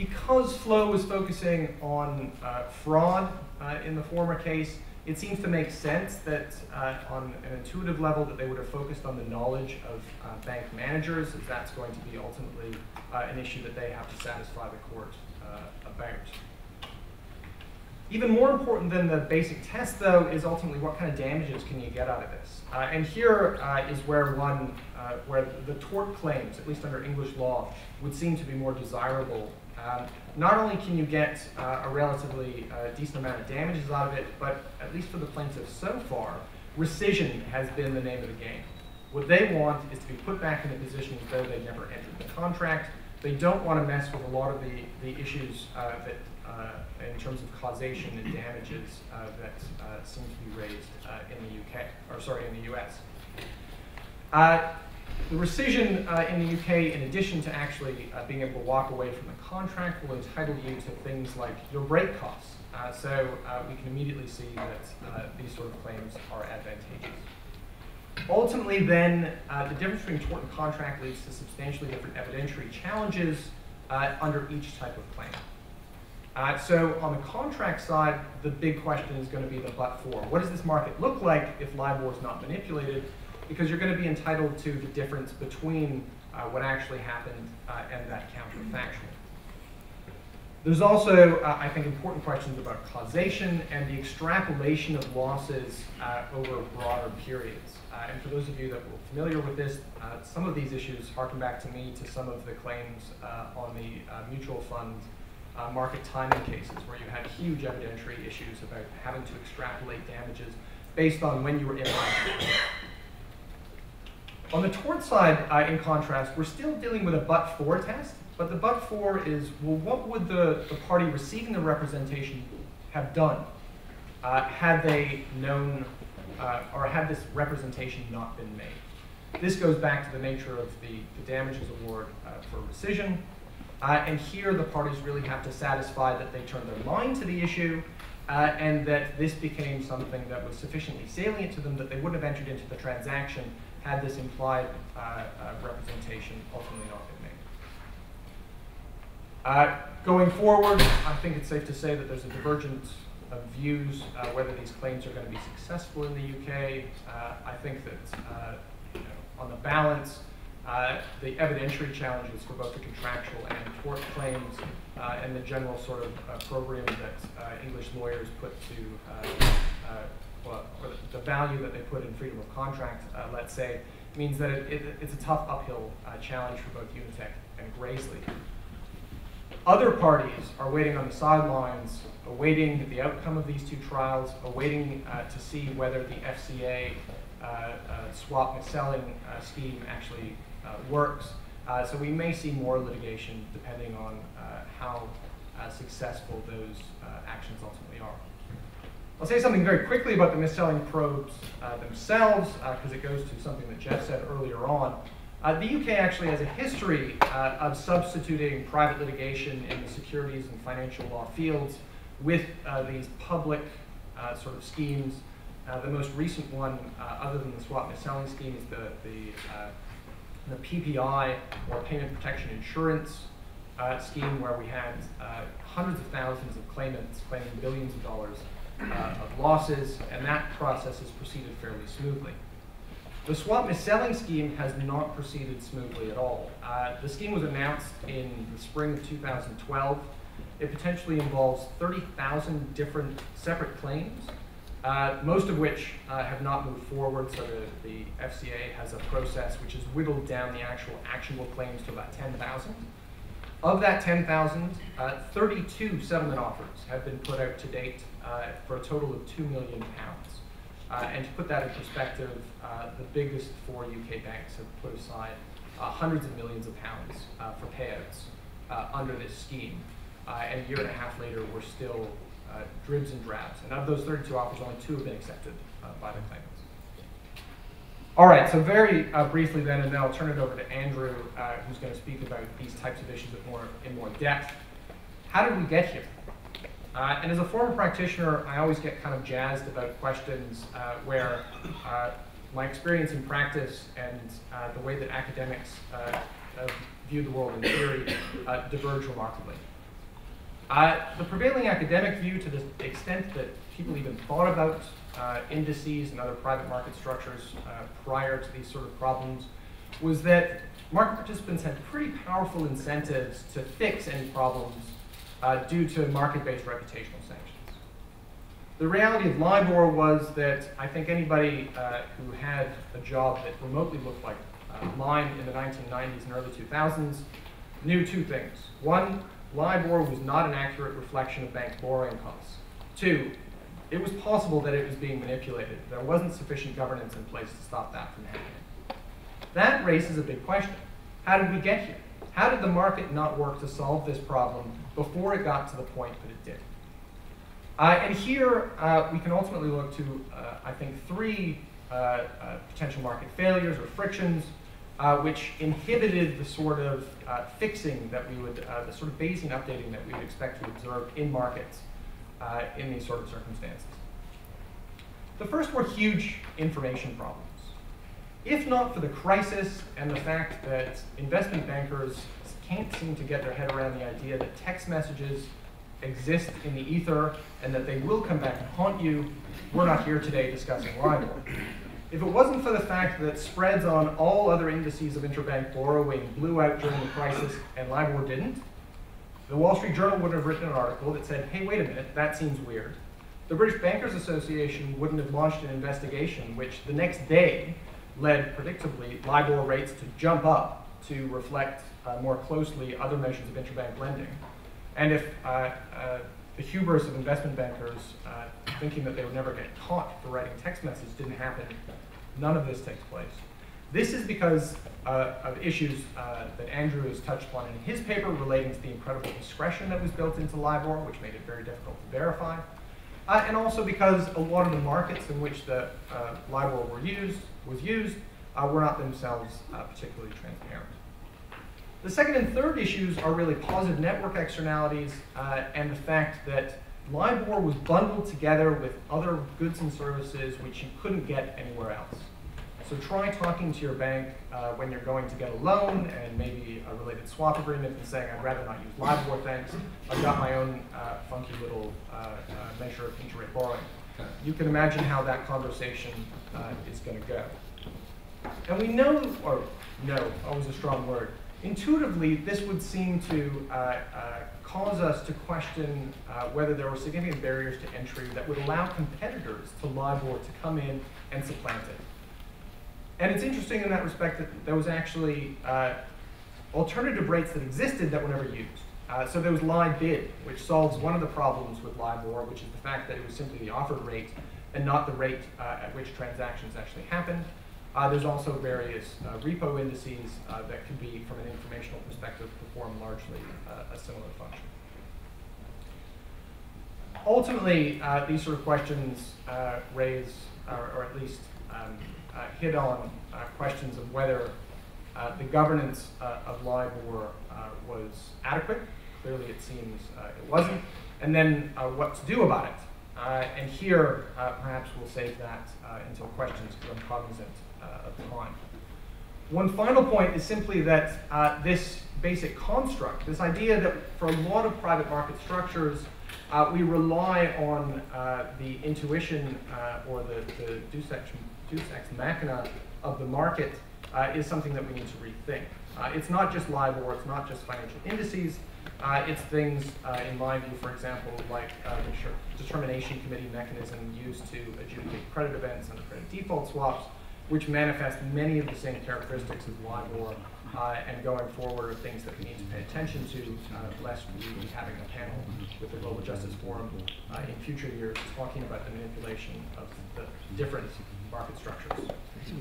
because Flaux was focusing on uh, fraud uh, in the former case, it seems to make sense that uh, on an intuitive level that they would have focused on the knowledge of uh, bank managers, as that's going to be ultimately uh, an issue that they have to satisfy the court uh, about. Even more important than the basic test, though, is ultimately what kind of damages can you get out of this. Uh, and here uh, is where one, uh, where the tort claims, at least under English law, would seem to be more desirable um, not only can you get uh, a relatively uh, decent amount of damages out of it, but at least for the plaintiffs so far, rescission has been the name of the game. What they want is to be put back in a position as though they never entered the contract. They don't want to mess with a lot of the, the issues uh, that, in terms of causation and damages uh, that uh, seem to be raised in the UK, or sorry, in the US. The rescission uh, in the UK, in addition to actually uh, being able to walk away from the contract, will entitle you to things like your break costs. Uh, so uh, we can immediately see that uh, these sort of claims are advantageous. Ultimately, then, uh, the difference between tort and contract leads to substantially different evidentiary challenges uh, under each type of claim. Uh, so on the contract side, the big question is going to be the but for. What does this market look like if LIBOR is not manipulated? Because you're going to be entitled to the difference between uh, what actually happened uh, and that counterfactual. There's also, uh, I think, important questions about causation and the extrapolation of losses uh, over broader periods. Uh, and for those of you that were familiar with this, some of these issues harken back to me to some of the claims on the mutual fund market timing cases, where you had huge evidentiary issues about having to extrapolate damages based on when you were in. On the tort side, in contrast, we're still dealing with a but-for test, but the but for is, well, what would the, the party receiving the representation have done uh, had they known uh, or had this representation not been made? This goes back to the nature of the, the damages award uh, for rescission. Uh, and here the parties really have to satisfy that they turned their mind to the issue uh, and that this became something that was sufficiently salient to them that they wouldn't have entered into the transaction had this implied uh, representation ultimately not been uh, going forward, I think it's safe to say that there's a divergence of views uh, whether these claims are going to be successful in the UK. Uh, I think that uh, you know, on the balance, uh, the evidentiary challenges for both the contractual and tort claims uh, and the general sort of program that English lawyers put to, well, the value that they put in freedom of contract, let's say, means that it, it, it's a tough uphill challenge for both Unitech and Graiseley. Other parties are waiting on the sidelines, awaiting the outcome of these two trials, awaiting uh, to see whether the FCA uh, uh, swap mis-selling uh, scheme actually uh, works. Uh, so we may see more litigation depending on how successful those actions ultimately are. I'll say something very quickly about the mis-selling probes themselves, because it goes to something that Jeff said earlier on. Uh, the UK actually has a history uh, of substituting private litigation in the securities and financial law fields with uh, these public uh, sort of schemes. Uh, the most recent one, uh, other than the swap mis-selling scheme, is the, the, the, PPI, or Payment Protection Insurance scheme, where we had hundreds of thousands of claimants claiming billions of dollars of losses, and that process has proceeded fairly smoothly. The swap mis-selling scheme has not proceeded smoothly at all. Uh, the scheme was announced in the spring of 2012. It potentially involves 30,000 different separate claims, uh, most of which uh, have not moved forward, so the, the, FCA has a process which has whittled down the actual actionable claims to about 10,000. Of that 10,000, uh, 32 settlement offers have been put out to date uh, for a total of 2 million pounds. Uh, and to put that in perspective, uh, the biggest four UK banks have put aside hundreds of millions of pounds for payouts under this scheme. And a year and a half later, we're still dribs and drabs. And of those 32 offers, only two have been accepted by the claimants. All right, so very briefly then, and then I'll turn it over to Andrew, who's going to speak about these types of issues more, in more depth. How did we get here? Uh, and as a former practitioner, I always get kind of jazzed about questions uh, where uh, my experience in practice and uh, the way that academics uh, view the world in theory uh, diverge remarkably. The prevailing academic view, to the extent that people even thought about indices and other private market structures prior to these sort of problems, was that market participants had pretty powerful incentives to fix any problems uh, due to market-based reputational sanctions. The reality of LIBOR was that I think anybody uh, who had a job that remotely looked like uh, mine in the 1990s and early 2000s knew two things. One, LIBOR was not an accurate reflection of bank borrowing costs. Two, it was possible that it was being manipulated. There wasn't sufficient governance in place to stop that from happening. That raises a big question. How did we get here? How did the market not work to solve this problem before it got to the point that it did. Uh, and here uh, we can ultimately look to, uh, I think, three uh, uh, potential market failures or frictions uh, which inhibited the sort of uh, fixing that we would, uh, the sort of Bayesian updating that we would expect to observe in markets uh, in these sort of circumstances. The first were huge information problems. If not for the crisis and the fact that investment bankers can't seem to get their head around the idea that text messages exist in the ether and that they will come back and haunt you, we're not here today discussing LIBOR. If it wasn't for the fact that spreads on all other indices of interbank borrowing blew out during the crisis and LIBOR didn't, the Wall Street Journal wouldn't have written an article that said, hey, wait a minute, that seems weird. The British Bankers Association wouldn't have launched an investigation which the next day led, predictably, LIBOR rates to jump up to reflect uh, more closely other measures of interbank lending. And if uh, uh, the hubris of investment bankers uh, thinking that they would never get caught for writing text messages didn't happen, none of this takes place. This is because uh, of issues uh, that Andrew has touched upon in his paper relating to the incredible discretion that was built into LIBOR, which made it very difficult to verify. Uh, and also because a lot of the markets in which the uh, LIBOR were used, was used uh, were not themselves particularly transparent. The second and third issues are really positive network externalities uh, and the fact that LIBOR was bundled together with other goods and services which you couldn't get anywhere else. So try talking to your bank uh, when you're going to get a loan and maybe a related swap agreement and saying, I'd rather not use LIBOR, thanks. I've got my own uh, funky little uh, uh measure of interest rate borrowing. You can imagine how that conversation uh, is going to go. And we know, or know, always a strong word, intuitively, this would seem to uh, uh, cause us to question uh, whether there were significant barriers to entry that would allow competitors to LIBOR to come in and supplant it. And it's interesting in that respect that there was actually uh, alternative rates that existed that were never used. Uh, so there was LIBID, which solves one of the problems with LIBOR, which is the fact that it was simply the offered rate and not the rate uh, at which transactions actually happened. Uh, there's also various uh, repo indices uh, that can be, from an informational perspective, perform largely uh, a similar function. Ultimately, uh, these sort of questions uh, raise, or, or, at least um, hit on questions of whether the governance of LIBOR was adequate. Clearly, it seems it wasn't. And then what to do about it. and here, perhaps we'll save that until questions, become cognizant uh. One final point is simply that uh, this basic construct, this idea that for a lot of private market structures, uh, we rely on uh, the intuition uh, or the, the deus, ex, deus ex machina of the market uh, is something that we need to rethink. it's not just LIBOR, it's not just financial indices, it's things, in my view, for example, like the determination committee mechanism used to adjudicate credit events and credit default swaps, which manifest many of the same characteristics as LIBOR, uh, and going forward are things that we need to pay attention to, uh, lest we be having a panel with the Global Justice Forum uh, in future years talking about the manipulation of the different market structures.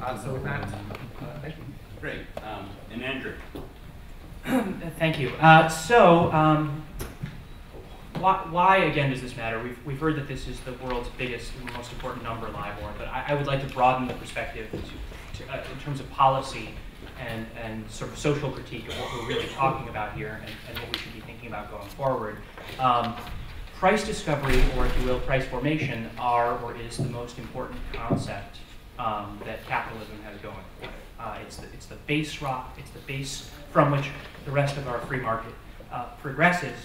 Uh, so with that, uh, thank you. Great. Um, and Andrew. thank you. Uh, so, um, why, why, again, does this matter? We've, we've heard that this is the world's biggest and most important number, LIBOR, but I, I would like to broaden the perspective to, to, uh, in terms of policy and, and sort of social critique of what we're really talking about here and, and what we should be thinking about going forward. Um, price discovery, or if you will, price formation, are or is the most important concept um, that capitalism has going for it. Uh, it's, the, it's the base rock, it's the base from which the rest of our free market uh, progresses.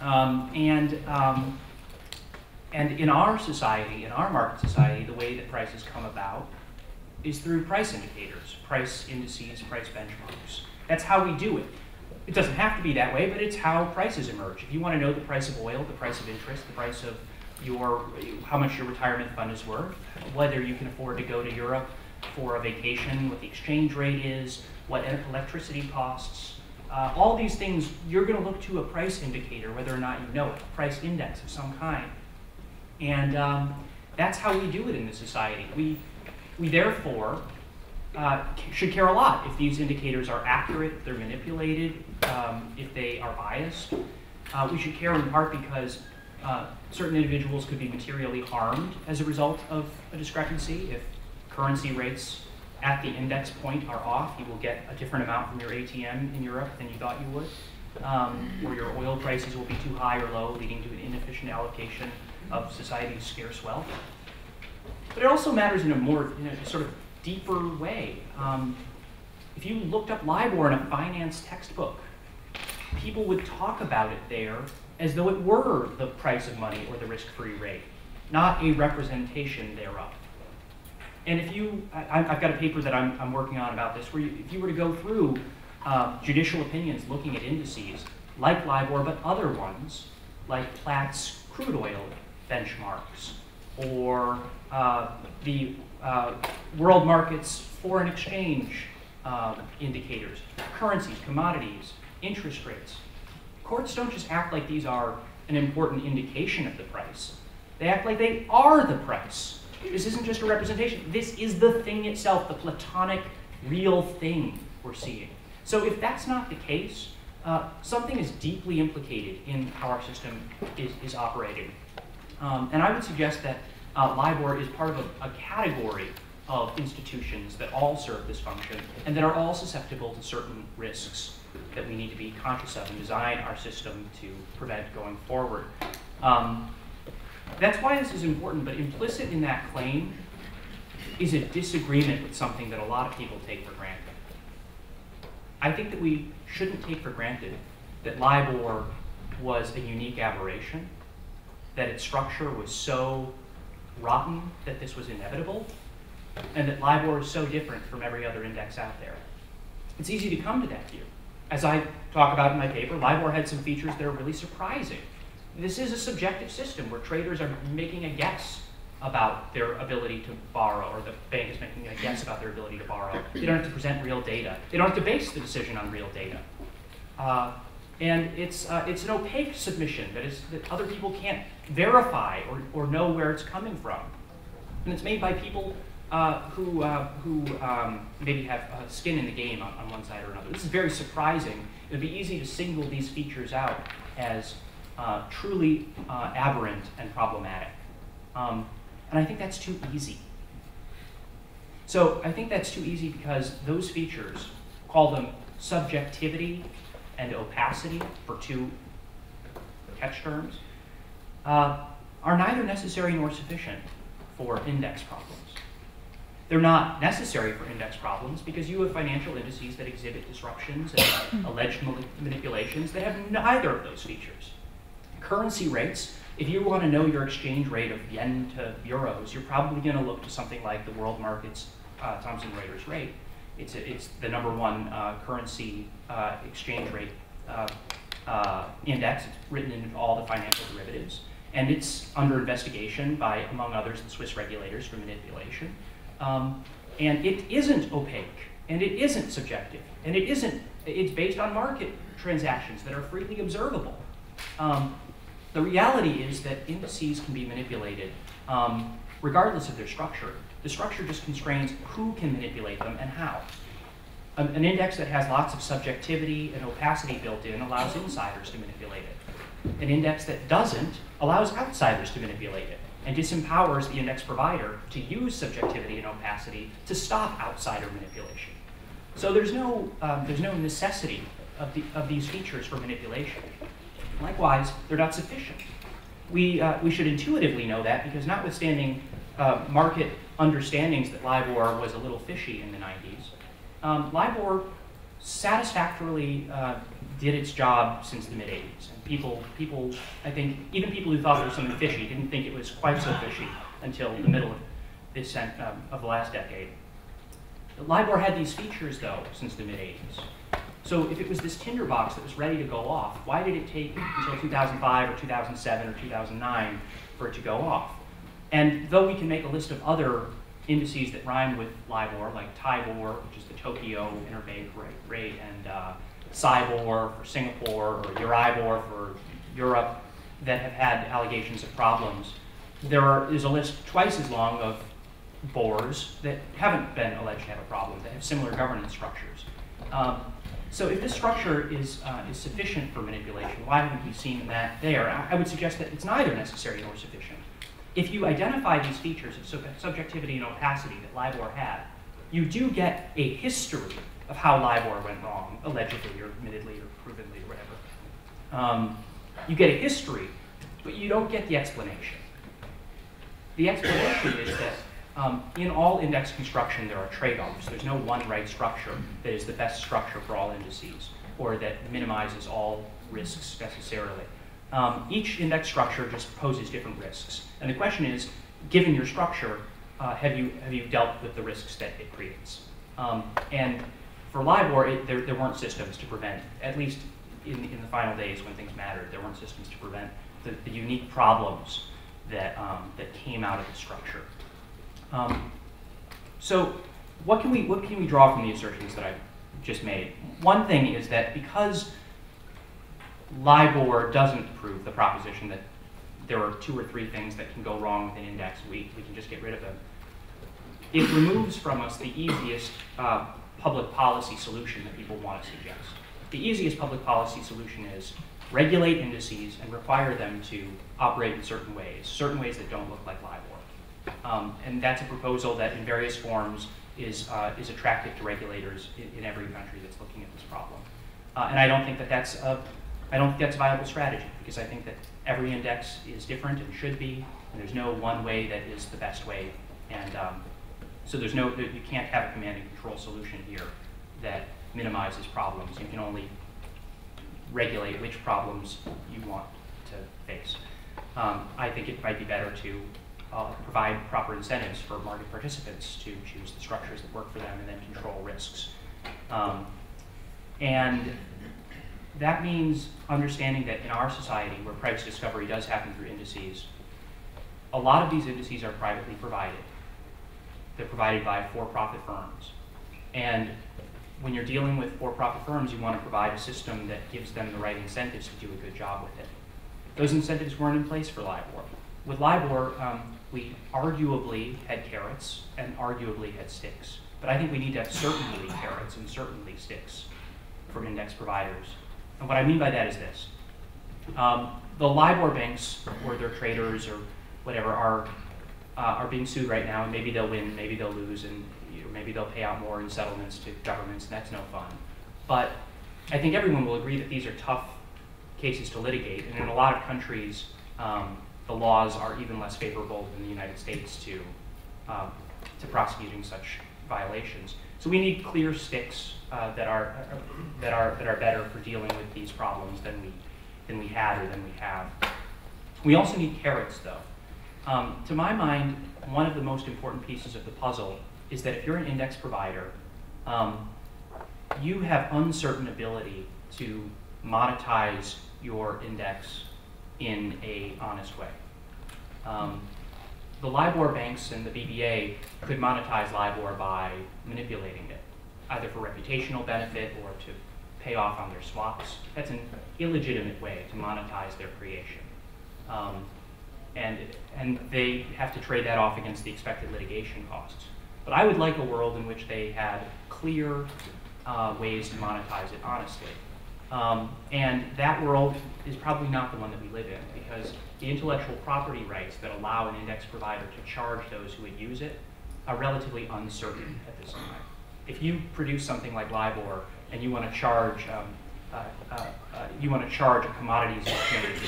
Um, and, um, and in our society, in our market society, the way that prices come about is through price indicators, price indices, price benchmarks. That's how we do it. It doesn't have to be that way, but it's how prices emerge. If you want to know the price of oil, the price of interest, the price of your how much your retirement fund is worth, whether you can afford to go to Europe for a vacation, what the exchange rate is, what electricity costs, uh, all these things, you're going to look to a price indicator, whether or not you know it, a price index of some kind. And um, that's how we do it in the society. We, we therefore uh, should care a lot if these indicators are accurate, they're manipulated, um, if they are biased. Uh, we should care in part because uh, certain individuals could be materially harmed as a result of a discrepancy if currency rates at the index point are off, you will get a different amount from your ATM in Europe than you thought you would. Um, or your oil prices will be too high or low, leading to an inefficient allocation of society's scarce wealth. But it also matters in a more in a sort of deeper way. Um, if you looked up LIBOR in a finance textbook, people would talk about it there as though it were the price of money or the risk-free rate, not a representation thereof. And if you, I, I've got a paper that I'm, I'm working on about this, where you, if you were to go through uh, judicial opinions looking at indices like LIBOR, but other ones like Platts crude oil benchmarks or uh, the uh, world markets foreign exchange um, indicators, currencies, commodities, interest rates. Courts don't just act like these are an important indication of the price. They act like they are the price. This isn't just a representation. This is the thing itself, the platonic, real thing we're seeing. So if that's not the case, uh, something is deeply implicated in how our system is, is operating. Um, and I would suggest that uh, LIBOR is part of a, a category of institutions that all serve this function and that are all susceptible to certain risks that we need to be conscious of and design our system to prevent going forward. Um, that's why this is important, but implicit in that claim is a disagreement with something that a lot of people take for granted. I think that we shouldn't take for granted that LIBOR was a unique aberration, that its structure was so rotten that this was inevitable, and that LIBOR is so different from every other index out there. It's easy to come to that view. As I talk about in my paper, LIBOR had some features that are really surprising. This is a subjective system where traders are making a guess about their ability to borrow, or the bank is making a guess about their ability to borrow. They don't have to present real data. They don't have to base the decision on real data. Uh, and it's, uh, it's an opaque submission that, is, that other people can't verify or, or know where it's coming from. And it's made by people uh, who, uh, who um, maybe have uh, skin in the game on, on, one side or another. This is very surprising. It would be easy to single these features out as uh, truly uh, aberrant and problematic. Um, and I think that's too easy. So I think that's too easy because those features, call them subjectivity and opacity for two catch terms, uh, are neither necessary nor sufficient for index problems. They're not necessary for index problems because you have financial indices that exhibit disruptions and alleged manipulations that have neither of those features. Currency rates, if you want to know your exchange rate of yen to euros, you're probably going to look to something like the world markets uh, Thomson Reuters rate. It's, a, it's the number one uh, currency uh, exchange rate uh, uh, index. It's written in all the financial derivatives. And it's under investigation by, among others, the Swiss regulators for manipulation. Um, and it isn't opaque, and it isn't subjective, and it isn't, it's based on market transactions that are freely observable. Um, the reality is that indices can be manipulated um, regardless of their structure. The structure just constrains who can manipulate them and how. An index that has lots of subjectivity and opacity built in allows insiders to manipulate it. An index that doesn't allows outsiders to manipulate it and disempowers the index provider to use subjectivity and opacity to stop outsider manipulation. So there's no, um, there's no necessity of, the, of these features for manipulation. Likewise, they're not sufficient. We, uh, we should intuitively know that because notwithstanding uh, market understandings that LIBOR was a little fishy in the 90s, um, LIBOR satisfactorily uh, did its job since the mid 80s. And people, people, I think, even people who thought there was something fishy didn't think it was quite so fishy until the middle of this um, of the last decade. LIBOR had these features though since the mid 80s. So if it was this tinderbox that was ready to go off, why did it take until 2005 or 2007 or 2009 for it to go off? And though we can make a list of other indices that rhyme with LIBOR, like TIBOR, which is the Tokyo Interbank Rate, and uh, SIBOR for Singapore or Euribor for Europe that have had allegations of problems. There are, is a list twice as long of BORs that haven't been alleged to have a problem, that have similar governance structures. Um, so if this structure is, uh, is sufficient for manipulation, why haven't we seen that there? I, I would suggest that it's neither necessary nor sufficient. If you identify these features of sub subjectivity and opacity that LIBOR had, you do get a history of how LIBOR went wrong, allegedly or admittedly or provenly or whatever. Um, you get a history, but you don't get the explanation. The explanation is that Um, in all index construction, there are trade-offs. There's no one right structure that is the best structure for all indices or that minimizes all risks necessarily. Um, each index structure just poses different risks. And the question is, given your structure, uh, have, you, have you dealt with the risks that it creates? Um, and for LIBOR, it, there, there weren't systems to prevent, at least in, in the final days when things mattered, there weren't systems to prevent the, the unique problems that, um, that came out of the structure. Um, so what can, we, what can we draw from the assertions that I've just made? One thing is that because LIBOR doesn't prove the proposition that there are two or three things that can go wrong with an index, we, we can just get rid of them. It removes from us the easiest uh, public policy solution that people want to suggest. The easiest public policy solution is regulate indices and require them to operate in certain ways, certain ways that don't look like LIBOR. Um, and that's a proposal that in various forms is, uh, is attractive to regulators in, in, every country that's looking at this problem. Uh, and I don't think that that's a, I don't think that's a viable strategy because I think that every index is different and should be, and there's no one way that is the best way. And um, so there's no, you can't have a command and control solution here that minimizes problems. You can only regulate which problems you want to face. Um, I think it might be better to uh, provide proper incentives for market participants to choose the structures that work for them and then control risks. Um, and that means understanding that in our society, where price discovery does happen through indices, a lot of these indices are privately provided. They're provided by for-profit firms. And when you're dealing with for-profit firms, you want to provide a system that gives them the right incentives to do a good job with it. Those incentives weren't in place for LIBOR. With LIBOR, um, we arguably had carrots and arguably had sticks. But I think we need to have certainly carrots and certainly sticks for index providers. And what I mean by that is this. Um, the LIBOR banks or their traders or whatever are, uh, are being sued right now, and maybe they'll win, maybe they'll lose, and maybe they'll pay out more in settlements to governments, and that's no fun. But I think everyone will agree that these are tough cases to litigate, and in a lot of countries, um, the laws are even less favorable in the United States to, um, to prosecuting such violations. So we need clear sticks uh, that are that are that are better for dealing with these problems than we than we had or than we have. We also need carrots, though. Um, to my mind, one of the most important pieces of the puzzle is that if you're an index provider, um, you have uncertain ability to monetize your index in a honest way. Um, the LIBOR banks and the BBA could monetize LIBOR by manipulating it, either for reputational benefit or to pay off on their swaps. That's an illegitimate way to monetize their creation. Um, and, and they have to trade that off against the expected litigation costs. But I would like a world in which they had clear uh, ways to monetize it honestly. Um, and that world is probably not the one that we live in because the intellectual property rights that allow an index provider to charge those who would use it are relatively uncertain at this time. If you produce something like LIBOR and you want to charge um, uh, uh, uh, you want to charge a commodities exchange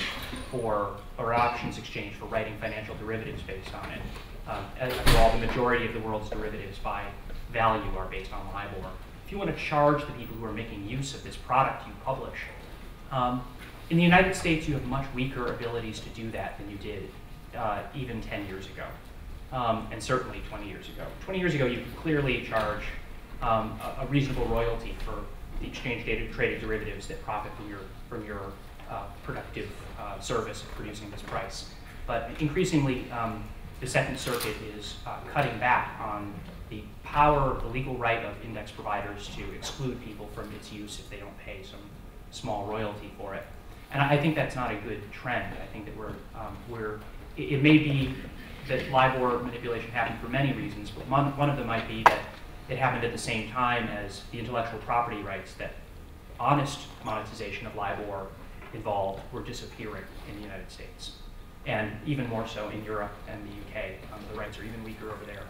for or options exchange for writing financial derivatives based on it. Um, after all, the majority of the world's derivatives by value are based on LIBOR if you want to charge the people who are making use of this product you publish, um, in the United States you have much weaker abilities to do that than you did uh, even 10 years ago, um, and certainly 20 years ago. 20 years ago you could clearly charge um, a, a, reasonable royalty for the exchange data traded derivatives that profit from your, from your uh, productive uh, service of producing this price. But increasingly, um, the Second Circuit is uh, cutting back on the power, the legal right of index providers to exclude people from its use if they don't pay some small royalty for it. And I think that's not a good trend. I think that we're, um, we're it, it may be that LIBOR manipulation happened for many reasons, but one, one of them might be that it happened at the same time as the intellectual property rights that honest monetization of LIBOR involved were disappearing in the United States. And even more so in Europe and the UK. Um, the rights are even weaker over there.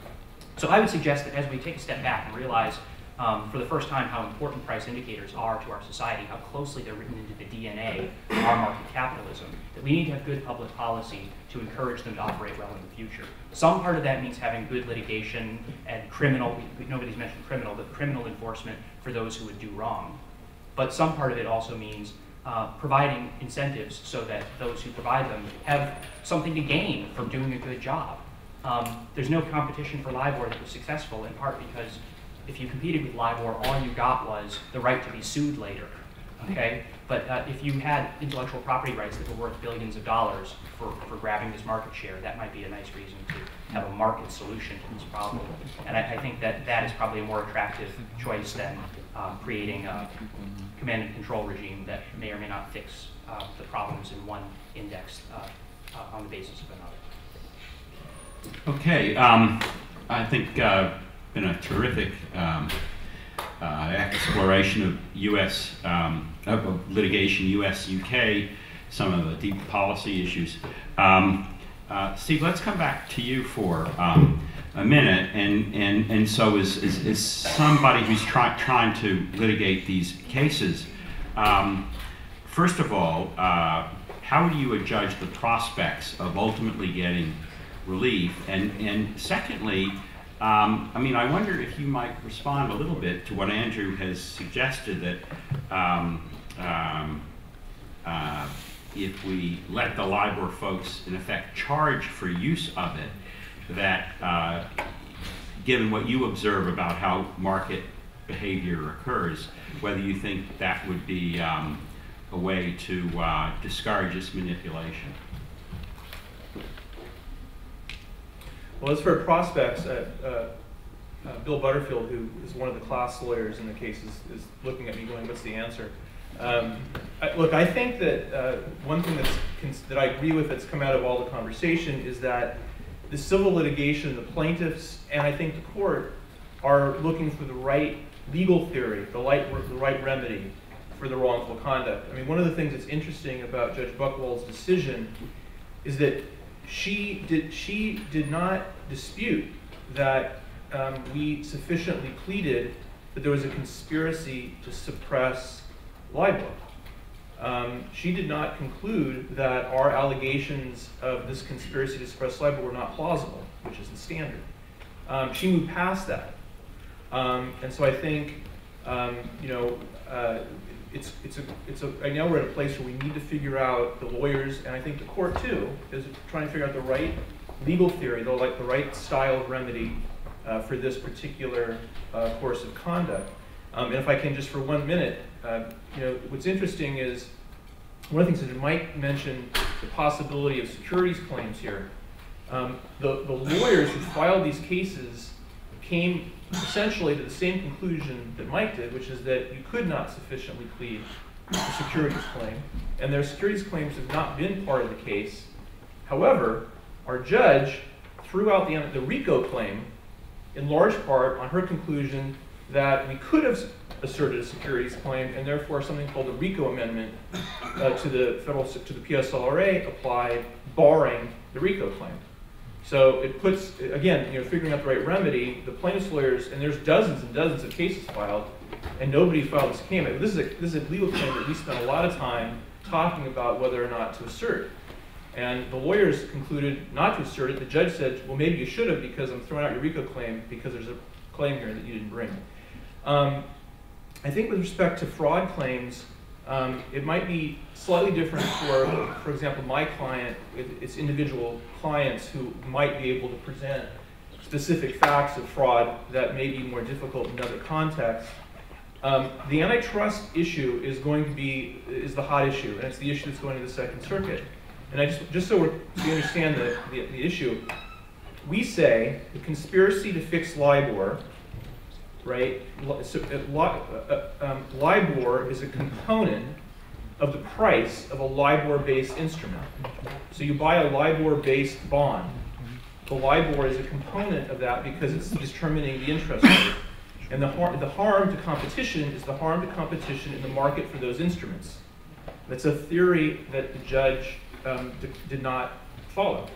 So I would suggest that as we take a step back and realize um, for the first time how important price indicators are to our society, how closely they're written into the DNA of our market capitalism, that we need to have good public policy to encourage them to operate well in the future. Some part of that means having good litigation and criminal, nobody's mentioned criminal, but criminal enforcement for those who would do wrong. But some part of it also means uh, providing incentives so that those who provide them have something to gain from doing a good job. Um, there's no competition for LIBOR that was successful in part because if you competed with LIBOR, all you got was the right to be sued later. Okay, but uh, if you had intellectual property rights that were worth billions of dollars for, for grabbing this market share, that might be a nice reason to have a market solution to this problem. And I, I think that that is probably a more attractive choice than um, creating a command and control regime that may or may not fix uh, the problems in one index uh, uh, on the basis of another. Okay, um, I think, uh, been a terrific, um, uh, exploration of US, um, of litigation, US, UK, some of the deep policy issues. Um, uh, Steve, let's come back to you for, um, a minute, and, and, and so as, as, as somebody who's try, trying to litigate these cases, um, first of all, uh, how do you judge the prospects of ultimately getting relief? And, and secondly, um, I mean, I wonder if you might respond a little bit to what Andrew has suggested that um, um, uh, if we let the LIBOR folks, in effect, charge for use of it, that uh, given what you observe about how market behavior occurs, whether you think that would be um, a way to uh, discourage this manipulation. Well, as for prospects, uh, uh, uh, Bill Butterfield, who is one of the class lawyers in the case, is, is looking at me going, what's the answer? Um, I, look, I think that uh, one thing that's, that I agree with that's come out of all the conversation is that the civil litigation, the plaintiffs, and I think the court are looking for the right legal theory, the right, the right remedy for the wrongful conduct. I mean, one of the things that's interesting about Judge Buchwald's decision is that she did, she did not dispute that um, we sufficiently pleaded that there was a conspiracy to suppress LIBOR. Um, she did not conclude that our allegations of this conspiracy to suppress LIBOR were not plausible, which is the standard. Um, she moved past that. Um, and so I think, um, you know, uh, it's, it's a, it's a, I now we're at a place where we need to figure out the lawyers, and I think the court too, is trying to figure out the right legal theory, the, like, the right style of remedy uh, for this particular uh, course of conduct. Um, and if I can just for one minute, uh, you know, what's interesting is one of the things that Mike mentioned the possibility of securities claims here. Um, the, the lawyers who filed these cases came essentially to the same conclusion that Mike did, which is that you could not sufficiently plead a securities claim, and their securities claims have not been part of the case. However, our judge threw out the, the RICO claim in large part on her conclusion that we could have asserted a securities claim, and therefore something called the RICO amendment uh, to the federal to the PSLRA applied, barring the RICO claim. So it puts again, you know, figuring out the right remedy. The plaintiffs' lawyers, and there's dozens and dozens of cases filed, and nobody filed this claim. This is a this is a legal claim that we spent a lot of time talking about whether or not to assert. And the lawyers concluded not to assert it. The judge said, well, maybe you should have because I'm throwing out your RICO claim because there's a claim here that you didn't bring. Um, I think with respect to fraud claims, um, it might be slightly different for, for example, my client, its individual clients who might be able to present specific facts of fraud that may be more difficult in other contexts. Um, the antitrust issue is going to be is the hot issue, and it's the issue that's going to the Second Circuit. And I just just so, we understand the, the, the issue, we say the conspiracy to fix LIBOR right? So, uh, uh, um, LIBOR is a component of the price of a LIBOR-based instrument. So you buy a LIBOR-based bond. The LIBOR is a component of that because it's determining the interest rate. And the, har the harm to competition is the harm to competition in the market for those instruments. That's a theory that the judge um, did not follow.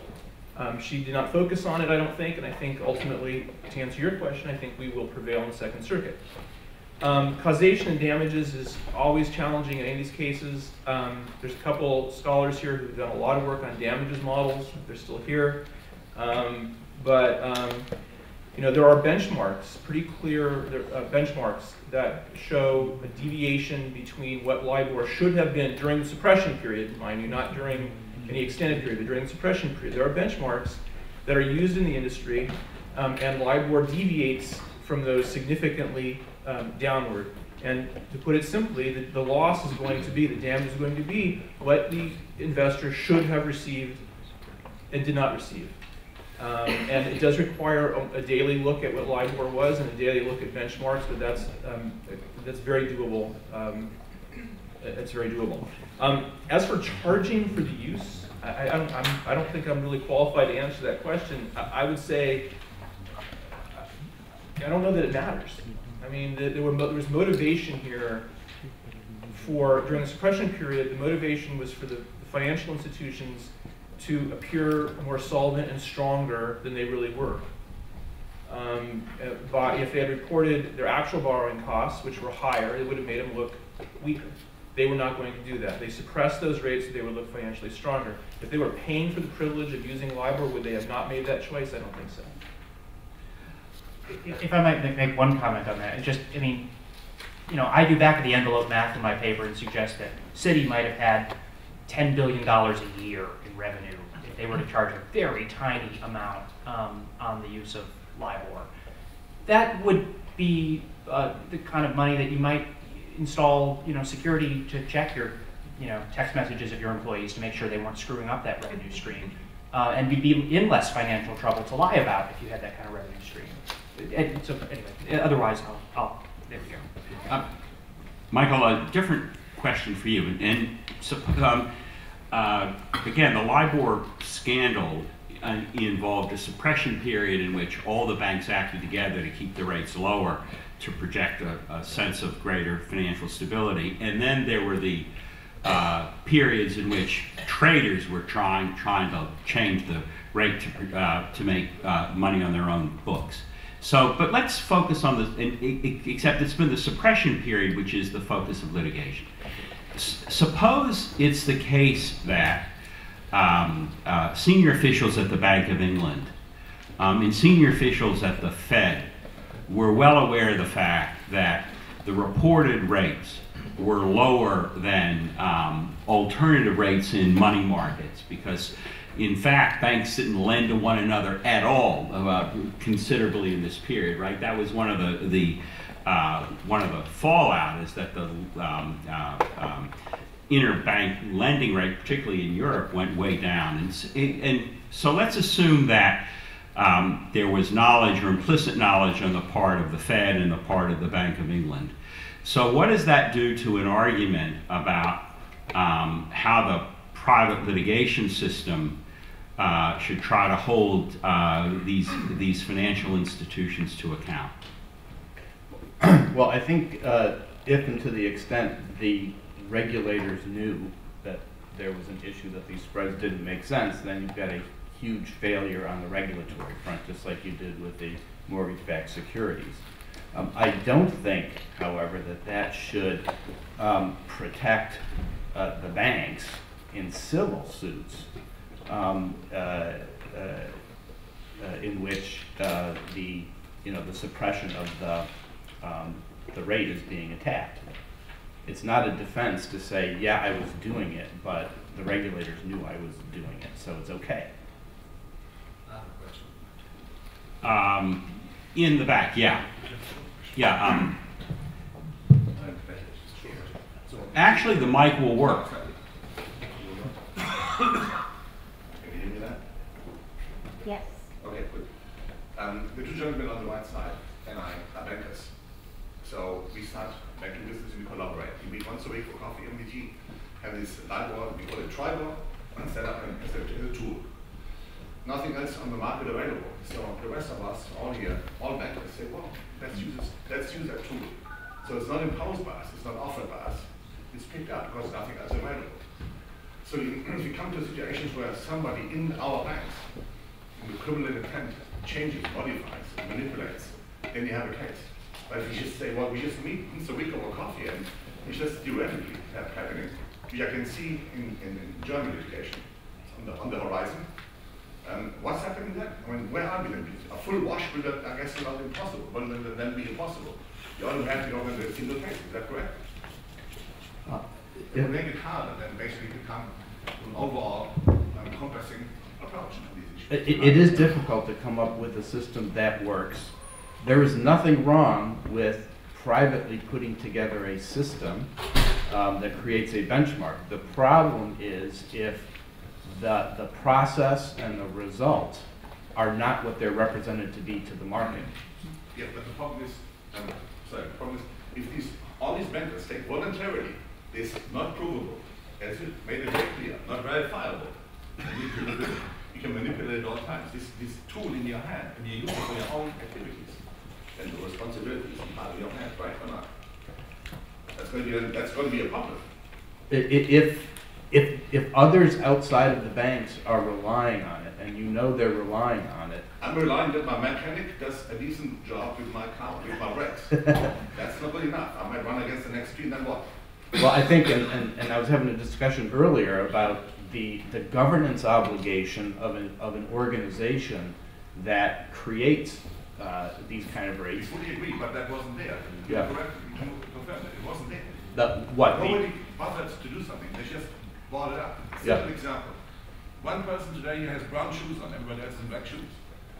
Um, she did not focus on it, I don't think, and I think ultimately, to answer your question, I think we will prevail in the Second Circuit. Um, causation and damages is always challenging in any of these cases. Um, there's a couple scholars here who've done a lot of work on damages models. They're still here. Um, but um, you know, there are benchmarks, pretty clear uh, benchmarks that show a deviation between what LIBOR should have been during the suppression period, mind you, not during any extended period, but during the suppression period. There are benchmarks that are used in the industry, um, and LIBOR deviates from those significantly um, downward. And to put it simply, the, the loss is going to be, the damage is going to be what the investor should have received and did not receive. Um, and it does require a, a, daily look at what LIBOR was and a daily look at benchmarks, but that's, um, that's very doable. Um, it's very doable. Um, as for charging for the use, I, I, don't, I'm, I don't think I'm really qualified to answer that question. I, I would say, I don't know that it matters. I mean, there, was motivation here for, during the suppression period, the motivation was for the, the financial institutions to appear more solvent and stronger than they really were. Um, uh, if they had reported their actual borrowing costs, which were higher, it would have made them look weaker. They were not going to do that. They suppressed those rates so they would look financially stronger. If they were paying for the privilege of using LIBOR, would they have not made that choice? I don't think so. If I might make one comment on that, just, I mean, you know, I do back of the envelope math in my paper and suggest that Citi might have had $10 billion a year in revenue if they were to charge a very tiny amount um, on the use of LIBOR. That would be uh, the kind of money that you might install, you know, security to check your, you know, text messages of your employees to make sure they weren't screwing up that revenue stream. Uh, and you'd be in less financial trouble to lie about if you had that kind of revenue stream. And so anyway, otherwise, I'll, I'll there we go. Uh, Michael, a different question for you. And, and so, um, uh, again, the LIBOR scandal uh, involved a suppression period in which all the banks acted together to keep the rates lower to project a, a sense of greater financial stability. And then there were the uh, periods in which traders were trying trying to change the rate to, uh, to make uh, money on their own books. So, but let's focus on the, except it's been the suppression period which is the focus of litigation. S suppose it's the case that um, uh, senior officials at the Bank of England um, and senior officials at the Fed were well aware of the fact that the reported rates were lower than um, alternative rates in money markets because in fact, banks didn't lend to one another at all uh, considerably in this period, right? That was one of the, the uh, one of the fallout is that the um, uh, um, interbank lending rate, particularly in Europe, went way down. And, and so let's assume that um, there was knowledge or implicit knowledge on the part of the Fed and the part of the Bank of England. So what does that do to an argument about um, how the private litigation system uh, should try to hold uh, these, these financial institutions to account? Well, I think uh, if and to the extent the regulators knew that there was an issue that these spreads didn't make sense, then you've got a huge failure on the regulatory front, just like you did with the mortgage-backed securities. Um, I don't think, however, that that should um, protect uh, the banks in civil suits um, uh, uh, uh, in which the you know the suppression of the um, the rate is being attacked. It's not a defense to say, yeah, I was doing it, but the regulators knew I was doing it, so it's okay. Um, in the back, yeah. Yeah. Um, actually, the mic will work. Yes. Okay, good. Um, the two gentlemen on the right side and I are bankers. So we start banking business and we collaborate. We meet once a week for coffee MDT, have this LIBOR, we call it TRIBOR, and set up an, a tool. Nothing else on the market available. So the rest of us, all here, all bankers say, well, let's use this, let's use that tool. So it's not imposed by us, it's not offered by us, it's picked up because nothing else is available. So you, you come to situations where somebody in our banks criminal intent changes, modifies, manipulates, then you have a case. But if you just say, well, we just meet once a week over coffee and it's just theoretically happening, which I can see in, in, in German litigation on the, on the horizon. Um, what's happening there? I mean, where are we then? A full wash will, I guess, not impossible. Will then be impossible. You only have to organize a single case. Is that correct? It will make it harder than basically become an overall um, encompassing approach to these It, issues. it is difficult to come up with a system that works. There is nothing wrong with privately putting together a system um, that creates a benchmark. The problem is if the, the process and the result are not what they're represented to be to the market. Yeah, but the problem is, um, sorry, the problem is, if these, all these bankers take voluntarily this not provable, as you made it very clear, not verifiable, you can manipulate at all times, this, this tool in your hand, and you use it for your own activities, And the responsibility is part of your hand, right or not? That's gonna be, a- that's gonna be a problem. If, if, if others outside of the banks are relying on it, and you know they're relying on it, I'm relying that my mechanic does a decent job with my car, with my brakes. That's not good enough. I might run against the next tree, then what? Well, I think, and, and, and I was having a discussion earlier about the, the governance obligation of an, of an organization that creates, uh, these kind of We rates. fully agree, but that wasn't there. You Yeah. correct, you can confirm that, it wasn't there. The, what, the, Nobody bothered to do something, they just bought it up. Yeah. Simple example. One person today has brown shoes on, everybody else has black shoes.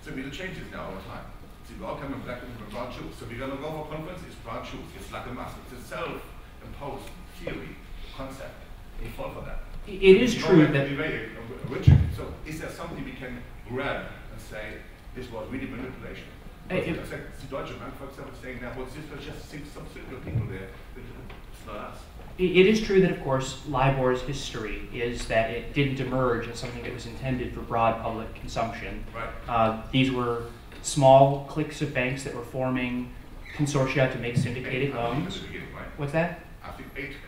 So we changes now over time. So we all come in black and brown shoes. So we're gonna go for conference, it's brown shoes, it's like a mask, it's a self-imposed theory, concept. We fall for that. It is true don't have to that very original. So is there something we can grab and say, this was really manipulation? If- Because like the Deutsche Bank, for example, saying that, well, this was just some single people there, it's not us. It it is true that, of course, LIBOR's history is that it didn't emerge as something that was intended for broad public consumption. Right. Uh, these were small cliques of banks that were forming consortia to make syndicated Eight, I think, loans. at the beginning, right? What's that?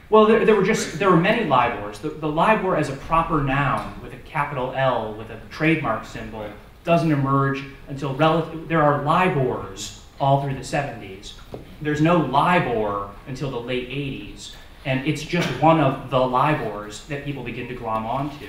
Well, there, there were just there were many LIBORs. The, the LIBOR as a proper noun with a capital L with a trademark symbol doesn't emerge until relative. There are LIBORs all through the 70s. There's no LIBOR until the late 80s, and it's just one of the LIBORs that people begin to glom onto.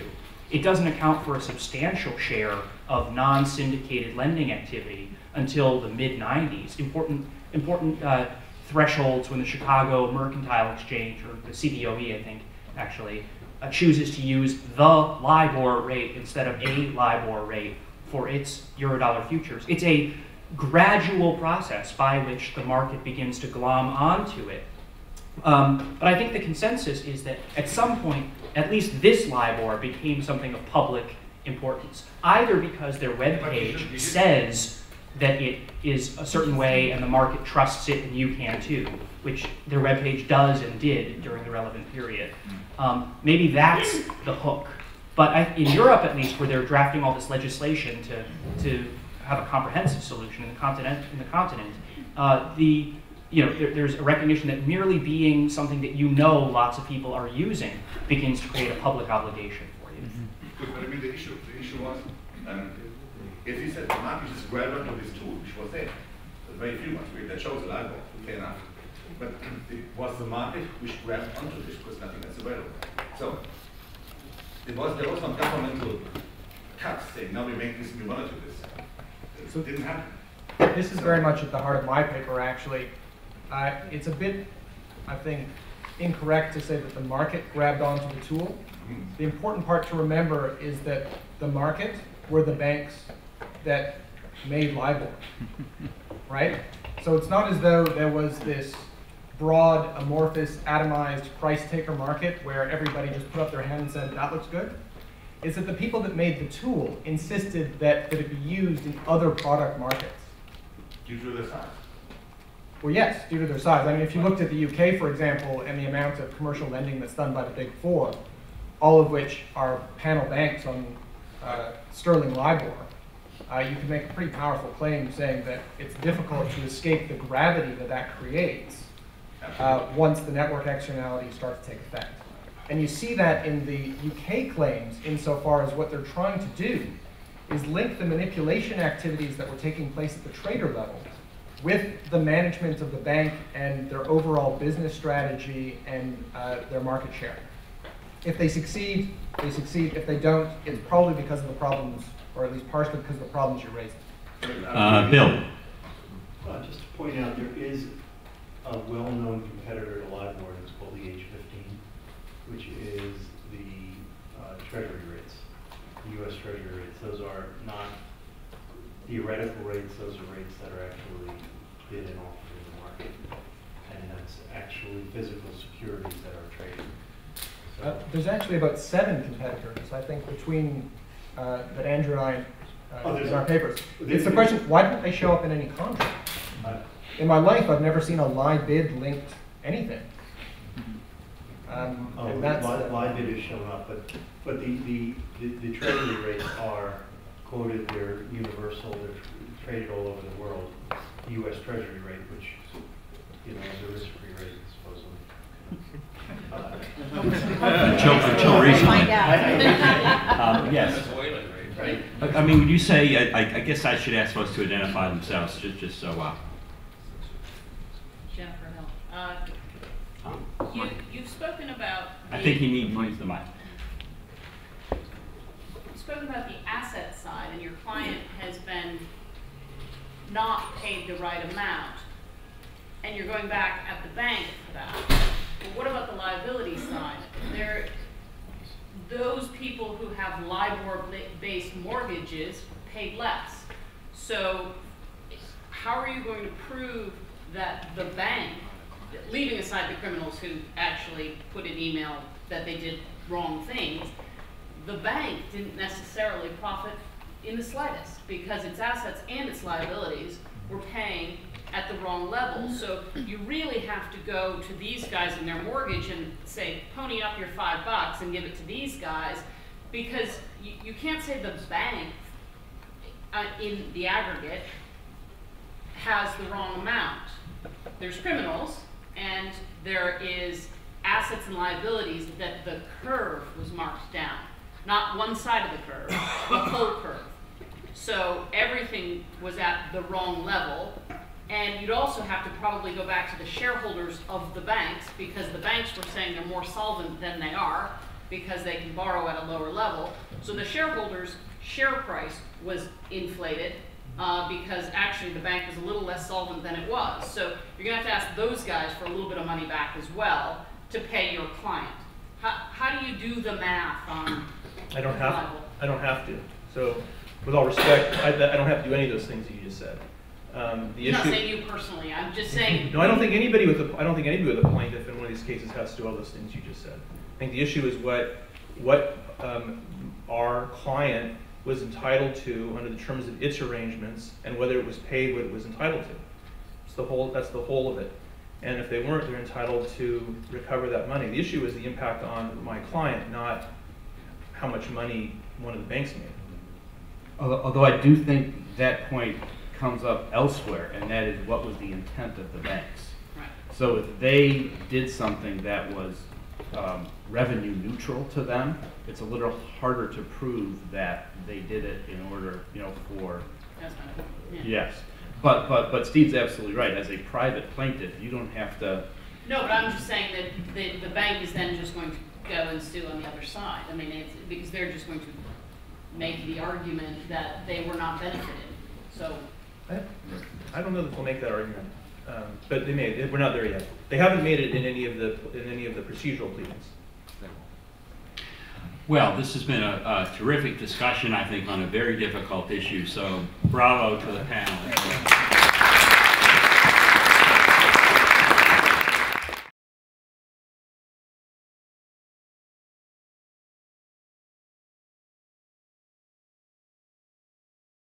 It doesn't account for a substantial share of non-syndicated lending activity until the mid 90s. Important important uh, thresholds when the Chicago Mercantile Exchange, or the CBOE, I think, actually, uh, chooses to use the LIBOR rate instead of a LIBOR rate for its Eurodollar futures. It's a gradual process by which the market begins to glom onto it. Um, but I think the consensus is that at some point, at least this LIBOR became something of public importance, either because their webpage says that it is a certain way and the market trusts it and you can too, which their webpage does and did during the relevant period. Um, maybe that's the hook. But I, in Europe, at least, where they're drafting all this legislation to, to have a comprehensive solution in the continent, in the continent, uh, the you know, there, there's a recognition that merely being something that you know lots of people are using begins to create a public obligation for you. Good, but I mean, the issue, the issue was, um, if you said the market just grabbed onto this tool, which was there, there's very few ones, we- that shows a LIBOR, fair enough. But it was the market which grabbed onto this because nothing else available. So, it was, there was some governmental cut saying, now we make this, we monitor this. So it didn't happen. This is very much at the heart of my paper, actually. Uh, it's a bit, I think, incorrect to say that the market grabbed onto the tool. The important part to remember is that the market were the banks that made LIBOR, right? So it's not as though there was this broad, amorphous, atomized price taker market where everybody just put up their hand and said, that looks good. It's that the people that made the tool insisted that, that it be used in other product markets. Due to the size. Well, yes, due to their size. I mean, if you looked at the UK, for example, and the amount of commercial lending that's done by the Big Four, all of which are panel banks on uh, sterling LIBOR, uh, you can make a pretty powerful claim saying that it's difficult to escape the gravity that that creates uh, once the network externalities start to take effect. And you see that in the UK claims insofar as what they're trying to do is link the manipulation activities that were taking place at the trader level with the management of the bank and their overall business strategy and uh, their market share. If they succeed, they succeed. If they don't, it's probably because of the problems, or at least partially because of the problems you're raising. Uh, Bill? Uh, Just to point out, there is a well-known competitor to LIBOR, it's called the H15, which is the uh, treasury rates, the US treasury rates. Those are not theoretical rates, those are rates that are actually bid and offered in the market. And that's actually physical securities that are traded. Uh, So, there's actually about seven competitors, I think, between, uh, that Andrew and I, Oh, uh, there's in our papers. there's It's the question, why don't they show up in any contract? In my life, I've never seen a LIBID linked anything. Um, Oh, and that's, live, LIBID is shown up, but, but the, the, the the treasury rates are quoted, they're universal, they're traded all over the world. US treasury rate, which, you know, is a risk-free rate supposedly. Uh, Until, until recently. Um, Yes. I I mean, would you say, I, I guess I should ask folks to identify themselves, just, just so, uh, Jennifer Hill. Uh, um, You, you've spoken about. I the- think you need to use the mic. You've spoken about the asset side, and your client has been not paid the right amount, and you're going back at the bank for that. But what about the liability side? There, those people who have LIBOR-based mortgages paid less. So how are you going to prove that the bank, leaving aside the criminals who actually put an email that they did wrong things, the bank didn't necessarily profit in the slightest because its assets and its liabilities were paying at the wrong level. So you really have to go to these guys and their mortgage and say, pony up your five bucks and give it to these guys because you, you can't say the bank uh, in the aggregate has the wrong amount. There's criminals, and there is assets and liabilities that the curve was marked down. Not one side of the curve, the whole curve. So everything was at the wrong level. And you'd also have to probably go back to the shareholders of the banks, because the banks were saying they're more solvent than they are, because they can borrow at a lower level. So the shareholders' share price was inflated, uh, because actually the bank was a little less solvent than it was. So you're gonna have to ask those guys for a little bit of money back as well to pay your client. How, how do you do the math on? I don't have, liable? I don't have to. So with all respect, I, I don't have to do any of those things that you just said. Um, the I'm not saying you personally, I'm just saying. No, I don't think anybody with a, I don't think anybody with a plaintiff in one of these cases has to do all those things you just said. I think the issue is what, what, um, our client was entitled to under the terms of its arrangements and whether it was paid what it was entitled to. It's the whole, that's the whole of it. And if they weren't, they're entitled to recover that money. The issue is the impact on my client, not how much money one of the banks made. Although, although I do think that point comes up elsewhere, and that is what was the intent of the banks. Right. So if they did something that was um, revenue neutral to them, it's a little harder to prove that they did it in order, you know, for, That's my point, yeah. yes. But, but, but Steve's absolutely right, as a private plaintiff, you don't have to, No, but I'm just saying that the, the bank is then just going to go and sue on the other side. I mean, it's, because they're just going to make the argument that they were not benefited. So, I, don't know that they'll make that argument, um, but they may, we're not there yet. They haven't made it in any of the, in any of the procedural pleadings. Well, this has been a a terrific discussion, I think, on a very difficult issue, so bravo to the panel.